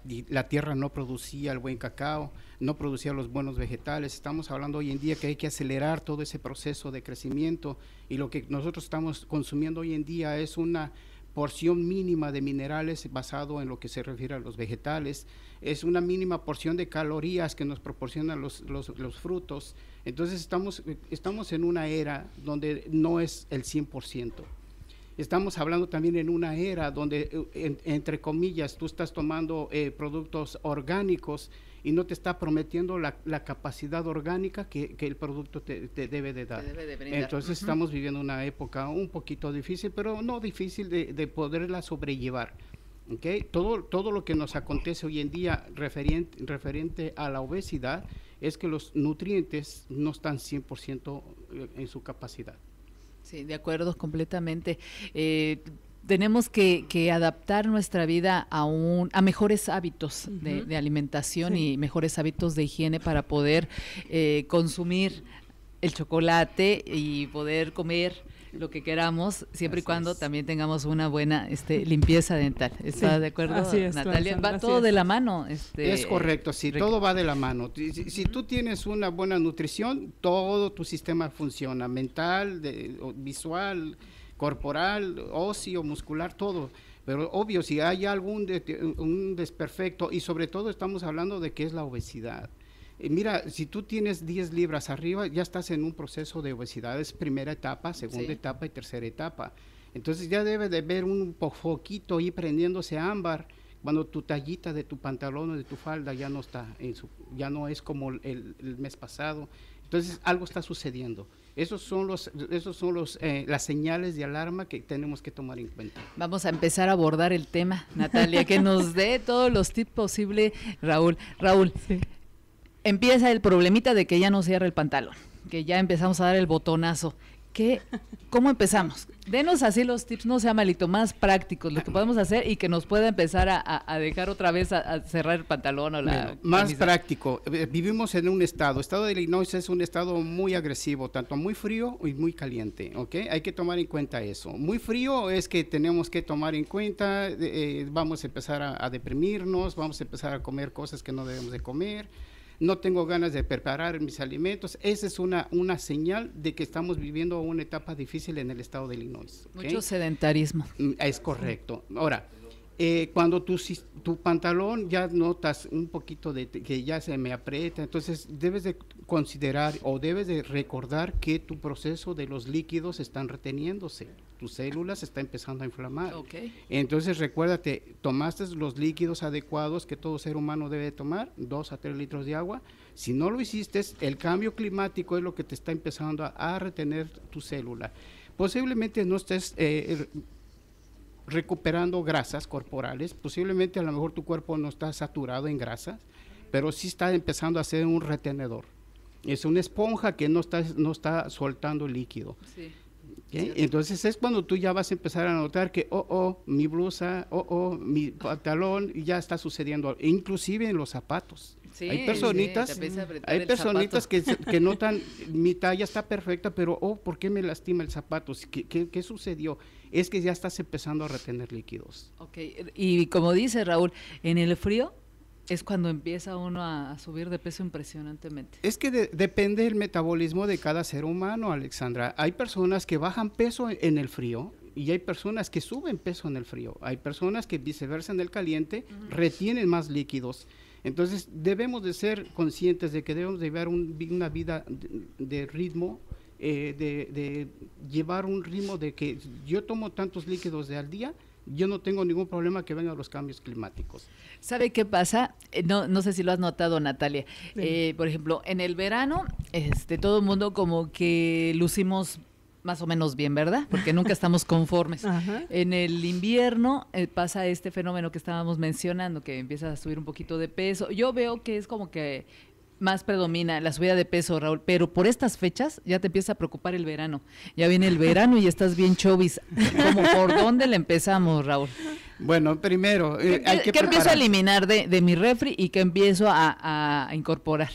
tierra no producía el buen cacao, no producía los buenos vegetales. Estamos hablando hoy en día que hay que acelerar todo ese proceso de crecimiento y lo que nosotros estamos consumiendo hoy en día es una porción mínima de minerales basado en lo que se refiere a los vegetales, es una mínima porción de calorías que nos proporcionan los, los, los frutos. Entonces estamos, estamos en una era donde no es el 100%. Estamos hablando también en una era donde, eh, en- entre comillas, tú estás tomando eh, productos orgánicos y no te está prometiendo la, la capacidad orgánica que, que el producto te, te debe de dar. debe de brindar. Entonces estamos viviendo una época un poquito difícil, pero no difícil de, de poderla sobrellevar. ¿ok? Todo, todo lo que nos acontece hoy en día referente, referente a la obesidad es que los nutrientes no están 100% en su capacidad. Sí, de acuerdo completamente. Eh, tenemos que, que adaptar nuestra vida a, un, a mejores hábitos de, alimentación Sí. y mejores hábitos de higiene para poder eh, consumir el chocolate y poder comer lo que queramos, siempre y cuando es. también tengamos una buena este, limpieza dental. ¿Está Sí, de acuerdo, así es, Natalia? Va así todo es. de la mano. Este, Es correcto, sí, Rick. todo va de la mano. Si, si- si tú tienes una buena nutrición, todo tu sistema funciona, mental, de- visual, corporal, óseo, muscular, todo. Pero obvio, si hay algún de- un desperfecto, y sobre todo estamos hablando de qué es la obesidad. Eh, Mira, si tú tienes 10 libras arriba, ya estás en un proceso de obesidad. Es primera etapa, segunda Sí. etapa y tercera etapa. Entonces ya debe de ver un po- foquito ahí prendiéndose ámbar cuando tu tallita de tu pantalón o de tu falda ya no está en su, ya no es como el, el mes pasado. Entonces algo está sucediendo. Esos son los, esos son los, eh, las señales de alarma que tenemos que tomar en cuenta. Vamos a empezar a abordar el tema, Natalia, que nos dé todos los tips posibles, Raúl. Raúl, Sí. Empieza el problemita de que ya no cierra el pantalón, que ya empezamos a dar el botonazo. ¿Qué, ¿Cómo empezamos? Denos así los tips, no sea malito, más prácticos, lo que podemos hacer y que nos pueda empezar a, dejar otra vez a, a cerrar el pantalón o la Bueno, más camisa. práctico. Eh, Vivimos en un estado. Estado de Illinois es un estado muy agresivo, tanto muy frío y muy caliente. ¿ok? Hay que tomar en cuenta eso. Muy frío es que tenemos que tomar en cuenta, eh, vamos a empezar a, a deprimirnos, vamos a empezar a comer cosas que no debemos de comer. No tengo ganas de preparar mis alimentos. Esa es una, una señal de que estamos viviendo una etapa difícil en el estado de Illinois. Mucho sedentarismo. Mm, Es correcto. Ahora, eh, cuando tu, tu pantalón ya notas un poquito de que ya se me aprieta, entonces debes de considerar o debes de recordar que tu proceso de los líquidos están reteniéndose. Tus células está empezando a inflamar. Ok. Entonces recuérdate, tomaste los líquidos adecuados que todo ser humano debe tomar, dos a tres litros de agua. Si no lo hiciste, el cambio climático es lo que te está empezando a, a retener tu célula. Posiblemente no estés eh, recuperando grasas corporales, posiblemente a lo mejor tu cuerpo no está saturado en grasas, pero sí está empezando a ser un retenedor. Es una esponja que no está, no está soltando líquido. Entonces es cuando tú ya vas a empezar a notar que, oh, oh, mi blusa, oh, oh, mi pantalón, ya está sucediendo, inclusive en los zapatos. Sí, hay personitas, hay personitas que, que notan, mi talla está perfecta, pero, oh, ¿por qué me lastima el zapato? ¿Qué, qué, qué sucedió? Es que ya estás empezando a retener líquidos. Ok, y como dice Raúl, en el frío es cuando empieza uno a, a subir de peso impresionantemente. Es que de- depende del metabolismo de cada ser humano, Alexandra. Hay personas que bajan peso en el frío y hay personas que suben peso en el frío. Hay personas que viceversa en el caliente retienen más líquidos. Entonces debemos de ser conscientes de que debemos de llevar un una vida de, de ritmo, eh, de, de llevar un ritmo de que yo tomo tantos líquidos de al día, yo no tengo ningún problema que vengan los cambios climáticos. ¿Sabe qué pasa? Eh, No, no sé si lo has notado, Natalia. Eh, por ejemplo, en el verano, este, todo el mundo como que lucimos más o menos bien, ¿verdad? Porque nunca estamos conformes. Ajá. En el invierno eh, pasa este fenómeno que estábamos mencionando, que empieza a subir un poquito de peso. Yo veo que es como que más predomina la subida de peso, Raúl, pero por estas fechas ya te empieza a preocupar el verano. Ya viene el verano y estás bien chovis. ¿Cómo, ¿Por dónde le empezamos, Raúl? Bueno, primero, eh, hay que ¿Qué empiezo a eliminar de, de mi refri y qué empiezo a, a incorporar?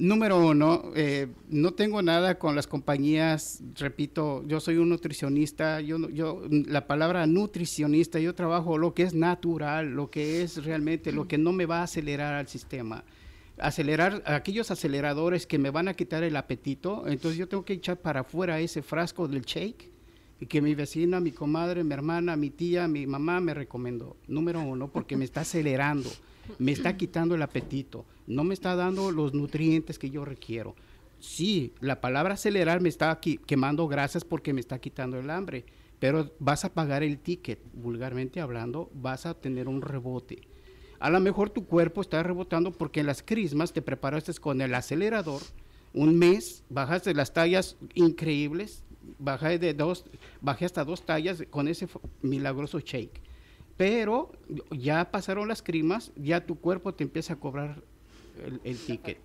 Número uno, eh, no tengo nada con las compañías, repito, yo soy un nutricionista, yo, yo la palabra nutricionista, yo trabajo lo que es natural, lo que es realmente, lo que no me va a acelerar al sistema. Acelerar, aquellos aceleradores que me van a quitar el apetito, entonces yo tengo que echar para afuera ese frasco del shake y que mi vecina, mi comadre, mi hermana, mi tía, mi mamá me recomendó. Número uno, porque me está acelerando, me está quitando el apetito, no me está dando los nutrientes que yo requiero. Sí, la palabra acelerar me está aquí quemando grasas porque me está quitando el hambre, pero vas a pagar el ticket, vulgarmente hablando, vas a tener un rebote. A lo mejor tu cuerpo está rebotando porque en las crismas te preparaste con el acelerador un mes, bajaste las tallas increíbles, bajé de dos, bajé hasta dos tallas con ese milagroso shake. Pero ya pasaron las crimas, ya tu cuerpo te empieza a cobrar el, el ticket,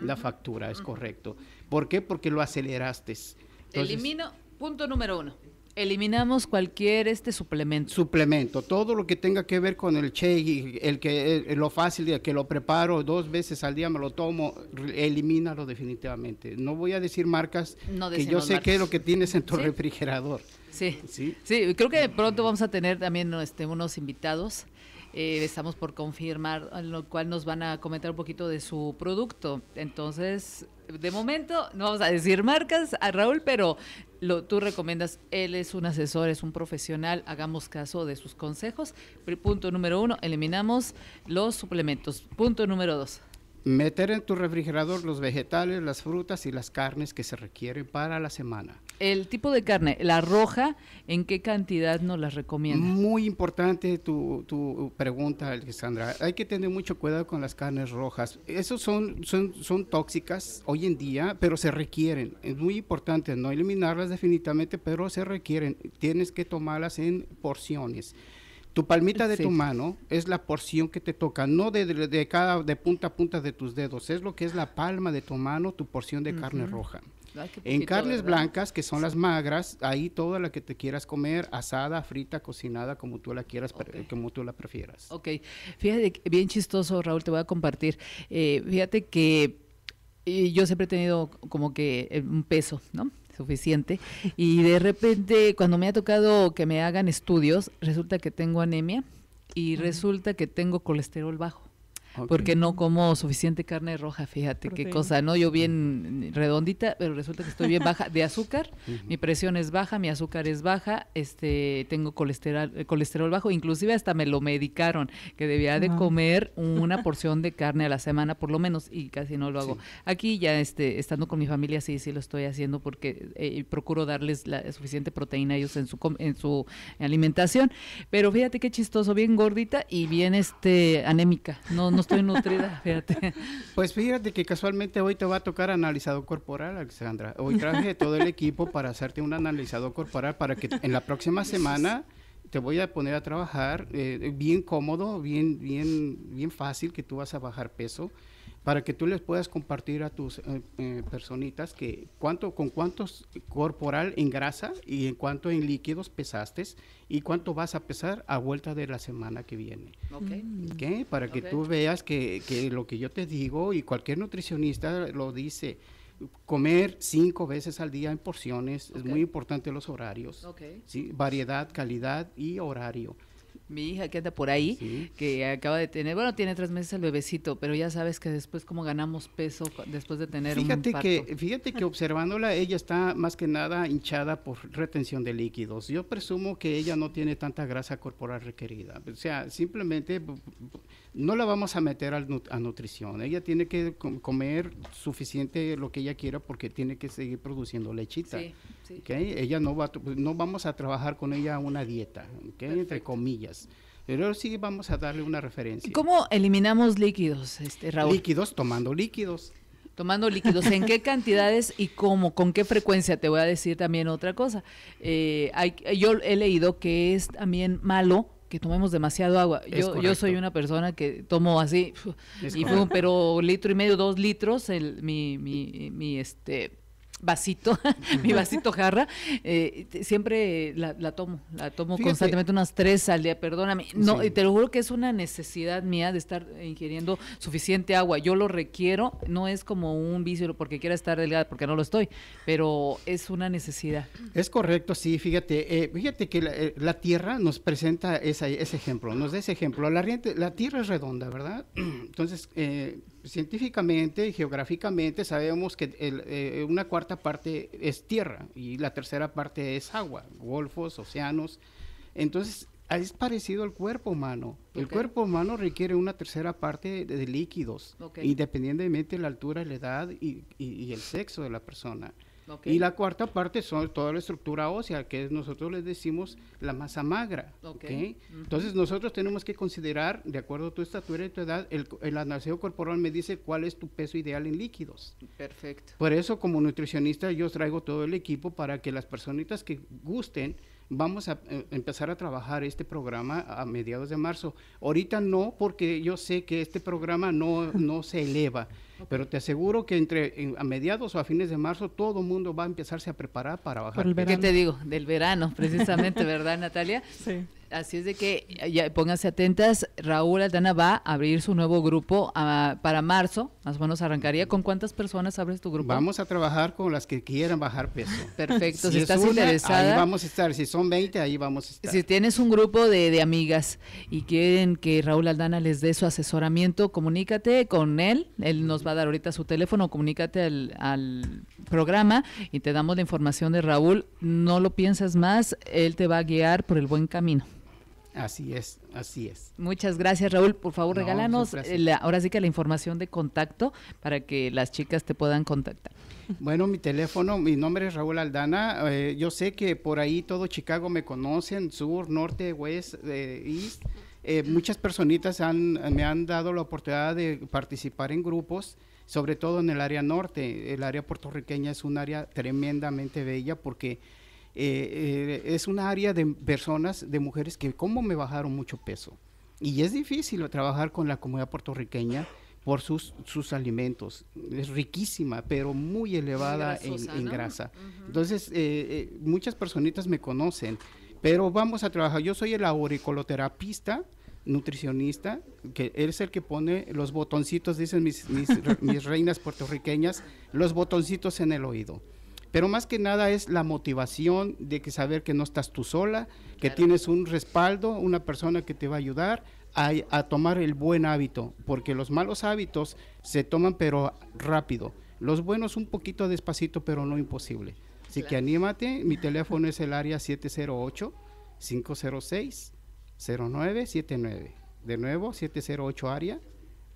la factura, es correcto. ¿Por qué? Porque lo aceleraste. Entonces, Elimino, punto número uno. Eliminamos cualquier este suplemento. suplemento, todo lo que tenga que ver con el shake, y el que el- lo fácil de que lo preparo dos veces al día me lo tomo, elimínalo definitivamente. No voy a decir marcas No que yo sé qué es marcas. lo que tienes en tu Sí. refrigerador. Sí. Sí. Sí, creo que pronto vamos a tener también este, unos invitados. Eh, estamos por confirmar, en lo cual nos van a comentar un poquito de su producto. Entonces, de momento, no vamos a decir marcas a Raúl, pero lo, tú recomiendas, él es un asesor, es un profesional, hagamos caso de sus consejos. Punto número uno, eliminamos los suplementos. Punto número dos. Meter en tu refrigerador los vegetales, las frutas y las carnes que se requieren para la semana. El tipo de carne, la roja, ¿en qué cantidad nos las recomienda? Muy importante tu, tu pregunta, Alexandra. Hay que tener mucho cuidado con las carnes rojas. Esos son, son, son tóxicas hoy en día, pero se requieren. Es muy importante no eliminarlas definitivamente, pero se requieren. Tienes que tomarlas en porciones. Tu palmita de Sí. tu mano es la porción que te toca, no de, de- de cada de punta a punta de tus dedos, es lo que es la palma de tu mano, tu porción de carne roja. Ay, En carnes ¿verdad? blancas, que son las magras, ahí toda la que te quieras comer, asada, frita, cocinada, como tú la quieras, como tú la prefieras. Ok, fíjate, bien chistoso, Raúl, te voy a compartir. Eh, fíjate que eh, yo siempre he tenido como que eh, un peso, ¿no? Suficiente. Y de repente, cuando me ha tocado que me hagan estudios, resulta que tengo anemia y resulta que tengo colesterol bajo. Porque no como suficiente carne roja, fíjate qué cosa, ¿no? Yo bien redondita, pero resulta que estoy bien baja de azúcar, mi presión es baja, mi azúcar es baja, este, tengo colesterol, eh, colesterol bajo, inclusive hasta me lo medicaron, que debía de Wow. comer una porción de carne a la semana por lo menos, y casi no lo hago. Aquí ya este, estando con mi familia sí, sí lo estoy haciendo porque eh, procuro darles la suficiente proteína a ellos en su, com- en su alimentación, pero fíjate qué chistoso, bien gordita y bien este anémica, no, no estoy nutrida, fíjate. Pues fíjate que casualmente hoy te va a tocar analizador corporal, Alexandra. Hoy traje todo el equipo para hacerte un analizador corporal para que en la próxima semana te voy a poner a trabajar eh, bien cómodo, bien, bien, bien fácil, que tú vas a bajar peso, para que tú les puedas compartir a tus eh, eh, personitas que cuánto, con cuántos corporal en grasa y en cuánto en líquidos pesaste y cuánto vas a pesar a vuelta de la semana que viene. ¿ok? Para que tú veas que, que lo que yo te digo y cualquier nutricionista lo dice, comer cinco veces al día en porciones, es muy importante los horarios. ¿sí? variedad, calidad y horario. Mi hija que anda por ahí, Sí. que acaba de tener, bueno, tiene tres meses el bebecito, pero ya sabes que después cómo ganamos peso después de tener Fíjate un parto. que, fíjate que observándola, ella está más que nada hinchada por retención de líquidos. Yo presumo que ella no tiene tanta grasa corporal requerida. O sea, simplemente no la vamos a meter a nutrición. Ella tiene que com- comer suficiente lo que ella quiera porque tiene que seguir produciendo lechita. Sí, sí. ¿ok? Ella no va, no vamos a trabajar con ella una dieta, ¿ok? entre comillas. Pero sí vamos a darle una referencia. ¿Cómo eliminamos líquidos, este Raúl? Líquidos, tomando líquidos. Tomando líquidos, ¿en qué cantidades y cómo? ¿Con qué frecuencia? Te voy a decir también otra cosa. Eh, hay, yo he leído que es también malo que tomemos demasiado agua. Yo, yo soy una persona que tomo así, Es y correcto. fu, pero litro y medio, dos litros, el, mi, mi, mi, este vasito, mi vasito jarra, eh, siempre la, la tomo, la tomo Fíjate. constantemente unas tres al día, perdóname. No, Sí. y te lo juro que es una necesidad mía de estar ingiriendo suficiente agua. Yo lo requiero, no es como un vicio porque quiera estar delgada, porque no lo estoy, pero es una necesidad. Es correcto, sí, fíjate, eh, fíjate que la, eh, la Tierra nos presenta esa- ese ejemplo, nos da ese ejemplo. La, la Tierra es redonda, ¿verdad? Entonces, eh, científicamente y geográficamente sabemos que el, eh, una cuarta parte es tierra y la tercera parte es agua, golfos, océanos. Entonces, es parecido al cuerpo humano. El cuerpo humano requiere una tercera parte de, de líquidos, independientemente de la altura, la edad y- y- y el sexo de la persona. Y la cuarta parte son toda la estructura ósea, que es, nosotros les decimos la masa magra. Ok. ¿ok? Entonces nosotros tenemos que considerar, de acuerdo a tu estatura y tu edad, el, el anaseo corporal me dice cuál es tu peso ideal en líquidos. Perfecto. Por eso como nutricionista yo traigo todo el equipo para que las personitas que gusten, vamos a eh, empezar a trabajar este programa a mediados de marzo. Ahorita no, porque yo sé que este programa no, no se eleva, pero te aseguro que entre en- a mediados o a fines de marzo todo el mundo va a empezarse a preparar para bajar. ¿Qué te digo? Del verano, precisamente, ¿verdad, Natalia? Sí. Así es de que ya pónganse atentas. Raúl Aldana va a abrir su nuevo grupo ah, para marzo. Más o menos arrancaría. ¿Con cuántas personas abres tu grupo? Vamos a trabajar con las que quieran bajar peso. Perfecto. Si, es estás una, interesada. Ahí vamos a estar. Si son 20, ahí vamos a estar. Si tienes un grupo de, de amigas y quieren que Raúl Aldana les dé su asesoramiento, comunícate con él. Él nos va a dar ahorita su teléfono. Comunícate al, al programa y te damos la información de Raúl. No lo piensas más. Él te va a guiar por el buen camino. Así es, así es. Muchas gracias, Raúl. Por favor, No, regálanos eh, la- ahora sí que la información de contacto para que las chicas te puedan contactar. Bueno, mi teléfono, mi nombre es Raúl Aldana. eh, yo sé que por ahí todo Chicago me conocen, sur, norte, west, eh, east. Eh, muchas personitas han, me han dado la oportunidad de participar en grupos, sobre todo en el área norte. El área puertorriqueña es un área tremendamente bella porque eh, eh, es un área de personas, de mujeres que como me bajaron mucho peso. Y es difícil trabajar con la comunidad puertorriqueña por sus, sus alimentos. Es riquísima, pero muy elevada en, grasosa, en ¿no? grasa. Entonces, eh, muchas personitas me conocen, pero vamos a trabajar. Yo soy el auricoloterapista, nutricionista, que él es el que pone los botoncitos, dicen mis, mis reinas puertorriqueñas, los botoncitos en el oído. Pero más que nada es la motivación de que saber que no estás tú sola, que tienes un respaldo, una persona que te va a ayudar a, a tomar el buen hábito, porque los malos hábitos se toman pero rápido. Los buenos un poquito despacito, pero no imposible. Así que anímate, mi teléfono es el área 708 506 0979. De nuevo, 708 área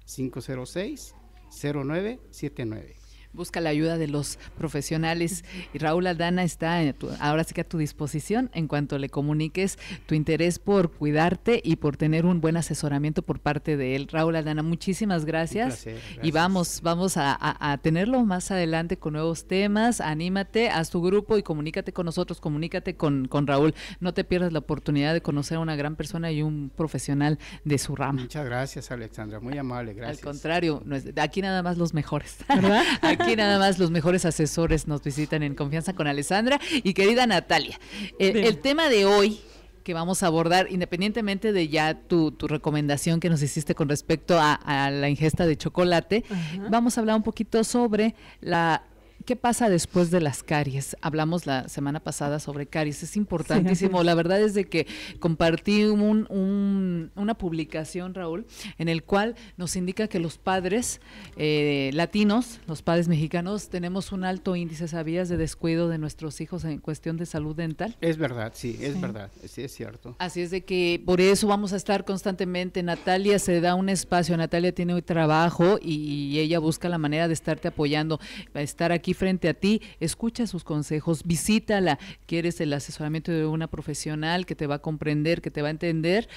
506 0979. Busca la ayuda de los profesionales y Raúl Aldana está ahora sí que a tu disposición en cuanto le comuniques tu interés por cuidarte y por tener un buen asesoramiento por parte de él. Raúl Aldana, muchísimas gracias. placer, Y gracias. vamos, vamos a, a- a tenerlo más adelante con nuevos temas. Anímate, haz tu grupo y comunícate con nosotros, comunícate con, con Raúl. No te pierdas la oportunidad de conocer a una gran persona y un profesional de su rama. Muchas gracias, Alexandra. Muy amable, gracias. Al contrario, aquí nada más los mejores. ¿Verdad? Aquí nada más los mejores asesores nos visitan en Confianza con Alessandra y querida Natalia. El, Dime. el tema de hoy que vamos a abordar, independientemente de ya tu, tu recomendación que nos hiciste con respecto a, a la ingesta de chocolate, Ajá. vamos a hablar un poquito sobre la... ¿Qué pasa después de las caries? Hablamos la semana pasada sobre caries. Es importantísimo. La verdad es de que compartí un- un- una publicación, Raúl, en el cual nos indica que los padres eh, latinos, los padres mexicanos, tenemos un alto índice, ¿sabías?, de descuido de nuestros hijos en cuestión de salud dental. Es verdad, sí, es Sí. verdad, sí, es cierto. Así es de que por eso vamos a estar constantemente. Natalia se da un espacio, Natalia tiene hoy trabajo y ella busca la manera de estarte apoyando, estar aquí frente a ti, escucha sus consejos, visítala, quieres el asesoramiento de una profesional que te va a comprender, que te va a entender,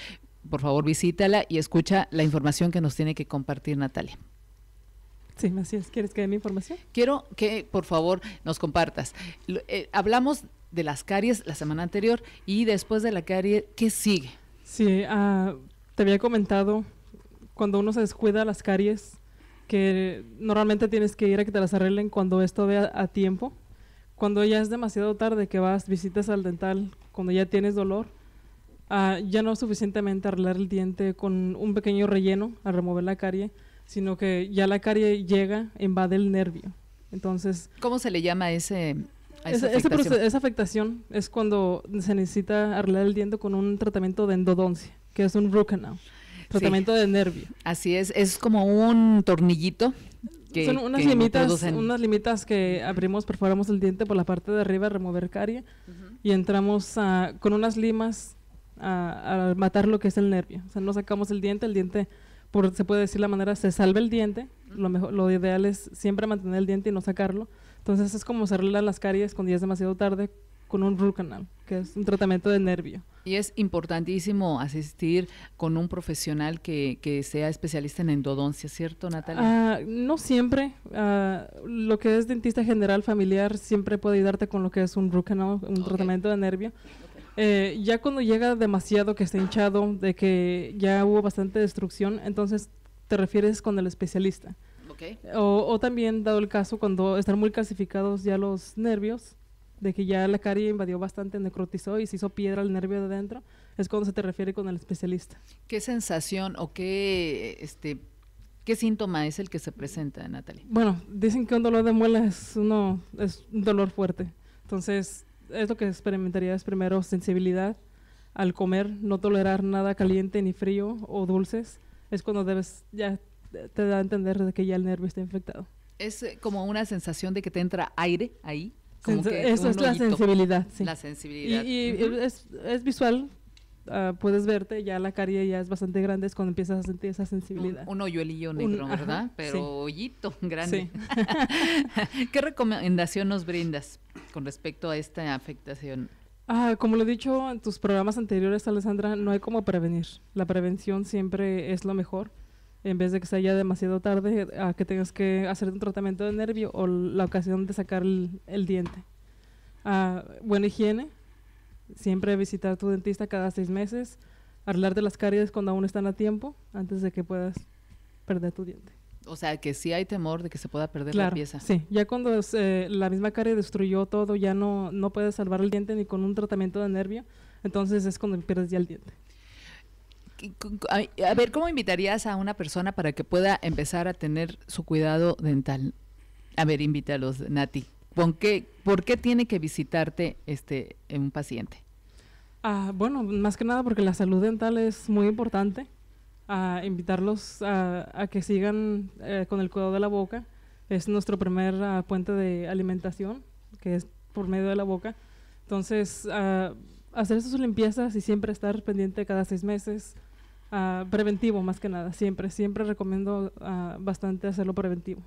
por favor visítala y escucha la información que nos tiene que compartir Natalia. Sí, así es. ¿Quieres que dé mi información? Quiero que por favor nos compartas. Eh, hablamos de las caries la semana anterior y después de la carie, ¿qué sigue? Sí, ah, te había comentado cuando uno se descuida las caries, que normalmente tienes que ir a que te las arreglen cuando esto vea a tiempo. Cuando ya es demasiado tarde que vas, visitas al dental, cuando ya tienes dolor, ah, ya no es suficientemente arreglar el diente con un pequeño relleno a remover la carie, sino que ya la carie llega, invade el nervio. Entonces, ¿Cómo se le llama ese, a esa ese afectación? esa afectación es cuando se necesita arreglar el diente con un tratamiento de endodoncia, que es un root canal, tratamiento de nervio. Así es, es como un tornillito. Que, Son unas que limitas, unas limitas que abrimos, perforamos el diente por la parte de arriba, remover carie, y entramos a- con unas limas a, a matar lo que es el nervio. O sea, no sacamos el diente, el diente, por se puede decir la manera, se salva el diente. Lo mejor, lo ideal es siempre mantener el diente y no sacarlo. Entonces es como se arreglan las caries cuando ya es demasiado tarde con un root canal, que es un tratamiento de nervio. Y es importantísimo asistir con un profesional que, que sea especialista en endodoncia, ¿cierto, Natalia? Ah, no siempre. ah, lo que es dentista general familiar siempre puede ayudarte con lo que es un root canal, un tratamiento de nervio. Eh, ya cuando llega demasiado que está hinchado, de que ya hubo bastante destrucción, entonces te refieres con el especialista. Ok. O, o también, dado el caso, cuando están muy calcificados ya los nervios, de que ya la carie invadió bastante, necrotizó y se hizo piedra el nervio de adentro, es cuando se te refiere con el especialista. ¿Qué sensación o qué, este, qué síntoma es el que se presenta, Natalia? Bueno, dicen que un dolor de muela es, uno, es un dolor fuerte. Entonces, es lo que experimentarías primero, sensibilidad al comer, no tolerar nada caliente ni frío o dulces. Es cuando debes, ya te da a entender de que ya el nervio está infectado. Es como una sensación de que te entra aire ahí. Como que eso es la hoyito. sensibilidad, sí. La Y, sensibilidad. y es, es visual, ah, puedes verte, ya la carie ya es bastante grande, es cuando empiezas a sentir esa sensibilidad. Un, un hoyuelillo Un- negro, ajá, ¿verdad? Pero sí. hoyito grande. ¿Qué recomendación nos brindas con respecto a esta afectación? Ah, como lo he dicho en tus programas anteriores, Alessandra, no hay como prevenir. La prevención siempre es lo mejor. En vez de que sea ya demasiado tarde, a que tengas que hacer un tratamiento de nervio o la ocasión de sacar el, el diente. Ah, buena higiene. Siempre visitar a tu dentista cada seis meses. Arreglar de las caries cuando aún están a tiempo, antes de que puedas perder tu diente. O sea, que sí hay temor de que se pueda perder Claro, la pieza. sí. Ya cuando eh, la misma carie destruyó todo, ya no, no puedes salvar el diente ni con un tratamiento de nervio, entonces es cuando pierdes ya el diente. A ver, ¿cómo invitarías a una persona para que pueda empezar a tener su cuidado dental? A ver, invítalos, Nati. ¿Con qué, ¿Por qué tiene que visitarte este un paciente? Ah, bueno, más que nada porque la salud dental es muy importante. A invitarlos a, a que sigan eh, con el cuidado de la boca. Es nuestro primer ah, puente de alimentación, que es por medio de la boca. Entonces, ah, hacer sus limpiezas y siempre estar pendiente cada seis meses. Ah, preventivo, más que nada. Siempre, siempre recomiendo ah, bastante hacerlo preventivo.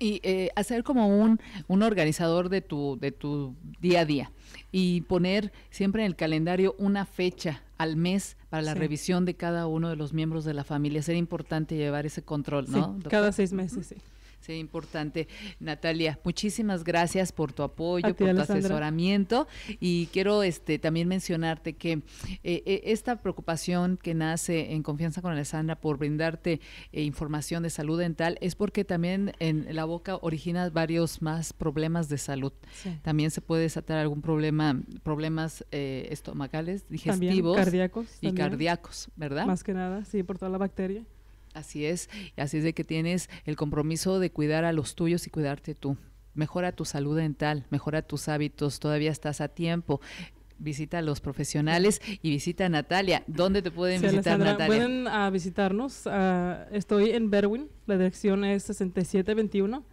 Y eh, hacer como un, un organizador de tu, de tu día a día y poner siempre en el calendario una fecha al mes para la Sí. revisión de cada uno de los miembros de la familia. Sería importante llevar ese control, ¿no? cada seis meses, sí. Sería importante. Natalia, muchísimas gracias por tu apoyo, ti, por tu asesoramiento y quiero este también mencionarte que eh, eh, esta preocupación que nace en Confianza con Alessandra por brindarte eh, información de salud dental es porque también en la boca origina varios más problemas de salud. Sí. También se puede desatar algún problema, problemas eh, estomacales, digestivos cardíacos y también. cardíacos, ¿verdad? Más que nada, sí, por toda la bacteria. Así es, y así es de que tienes el compromiso de cuidar a los tuyos y cuidarte tú. Mejora tu salud dental, mejora tus hábitos, todavía estás a tiempo. Visita a los profesionales y visita a Natalia. ¿Dónde te pueden Sí, visitar, Natalia? Pueden ah, visitarnos. ah, estoy en Berwyn. La dirección es 6721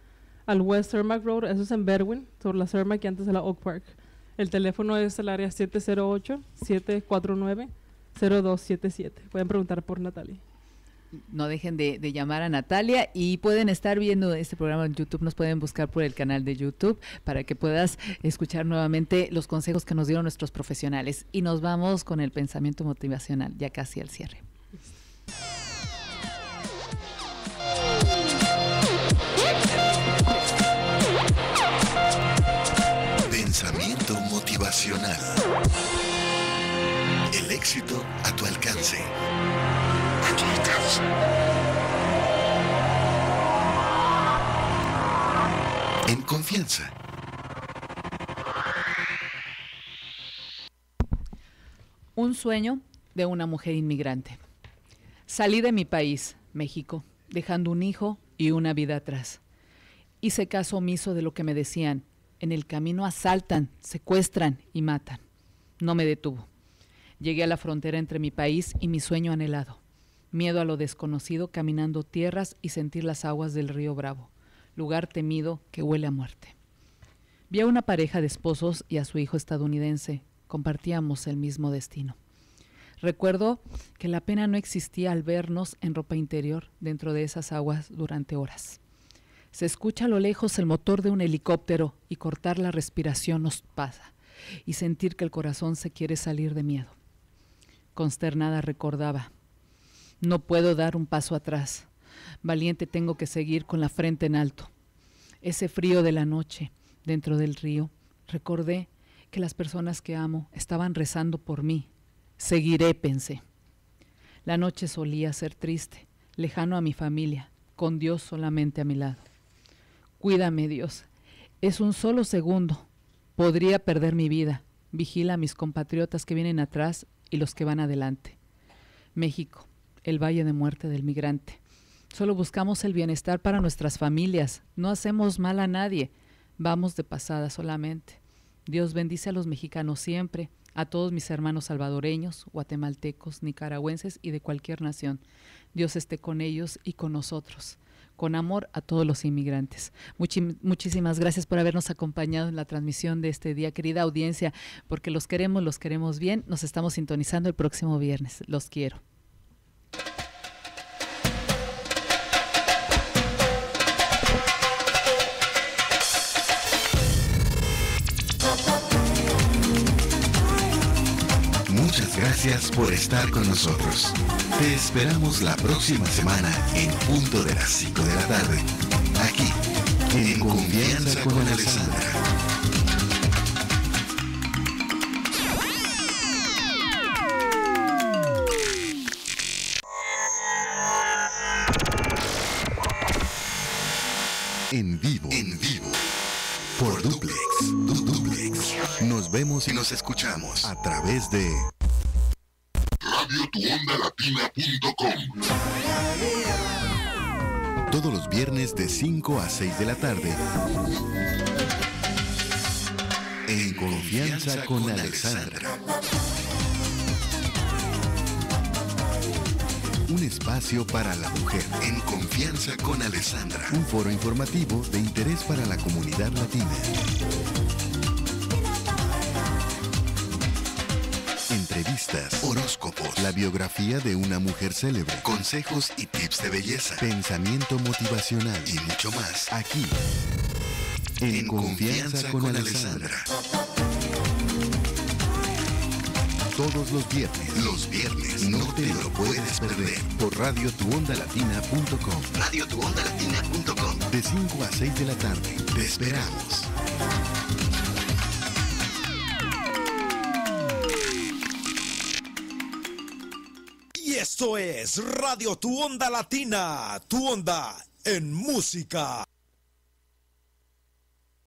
al West Cermak Road. Eso es en Berwyn, sobre la Cermak y antes de la Oak Park. El teléfono es el área 708-749-0277. Pueden preguntar por Natalia. No dejen de, llamar a Natalia y pueden estar viendo este programa en YouTube. Nos pueden buscar por el canal de YouTube para que puedas escuchar nuevamente los consejos que nos dieron nuestros profesionales. Y nos vamos con el pensamiento motivacional, ya casi al cierre. Pensamiento motivacional. El éxito a tu alcance. En confianza. Un sueño de una mujer inmigrante. Salí de mi país, México, dejando un hijo y una vida atrás. Hice caso omiso de lo que me decían. En el camino asaltan, secuestran y matan. No me detuvo. Llegué a la frontera entre mi país y mi sueño anhelado. Miedo a lo desconocido caminando tierras y sentir las aguas del río Bravo, lugar temido que huele a muerte. Vi a una pareja de esposos y a su hijo estadounidense. Compartíamos el mismo destino. Recuerdo que la pena no existía al vernos en ropa interior dentro de esas aguas durante horas. Se escucha a lo lejos el motor de un helicóptero y cortar la respiración nos pasa y sentir que el corazón se quiere salir de miedo. Consternada recordaba, no puedo dar un paso atrás. Valiente tengo que seguir con la frente en alto. Ese frío de la noche dentro del río, recordé que las personas que amo estaban rezando por mí. Seguiré, pensé. La noche solía ser triste, lejano a mi familia, con Dios solamente a mi lado. Cuídame, Dios. Es un solo segundo. Podría perder mi vida. Vigila a mis compatriotas que vienen atrás y los que van adelante. México, el valle de muerte del migrante. Solo buscamos el bienestar para nuestras familias. No hacemos mal a nadie. Vamos de pasada solamente. Dios bendice a los mexicanos siempre, a todos mis hermanos salvadoreños, guatemaltecos, nicaragüenses y de cualquier nación. Dios esté con ellos y con nosotros. Con amor a todos los inmigrantes. Muchísimas gracias por habernos acompañado en la transmisión de este día, querida audiencia, porque los queremos, los queremos bien. Nos estamos sintonizando el próximo viernes. Los quiero. Gracias por estar con nosotros. Te esperamos la próxima semana en punto de las 5 de la tarde. Aquí, en Confianza con Alessandra. En vivo. En vivo. Por Duplex. Du- Duplex. Nos vemos y nos escuchamos a través de radiotuondalatina.com. Todos los viernes de 5 a 6 de la tarde. En confianza con Alexandra. Un espacio para la mujer. En confianza con Alessandra. Un foro informativo de interés para la comunidad latina. Entrevistas, horóscopos, la biografía de una mujer célebre, consejos y tips de belleza, pensamiento motivacional y mucho más. Aquí, en, Confianza, con, Alessandra. Todos los viernes. Los viernes. No te lo puedes perder. Por radiotuondalatina.com. Radiotuondalatina.com. De 5 a 6 de la tarde. Te esperamos. Esto es Radio Tu Onda Latina, tu onda en música.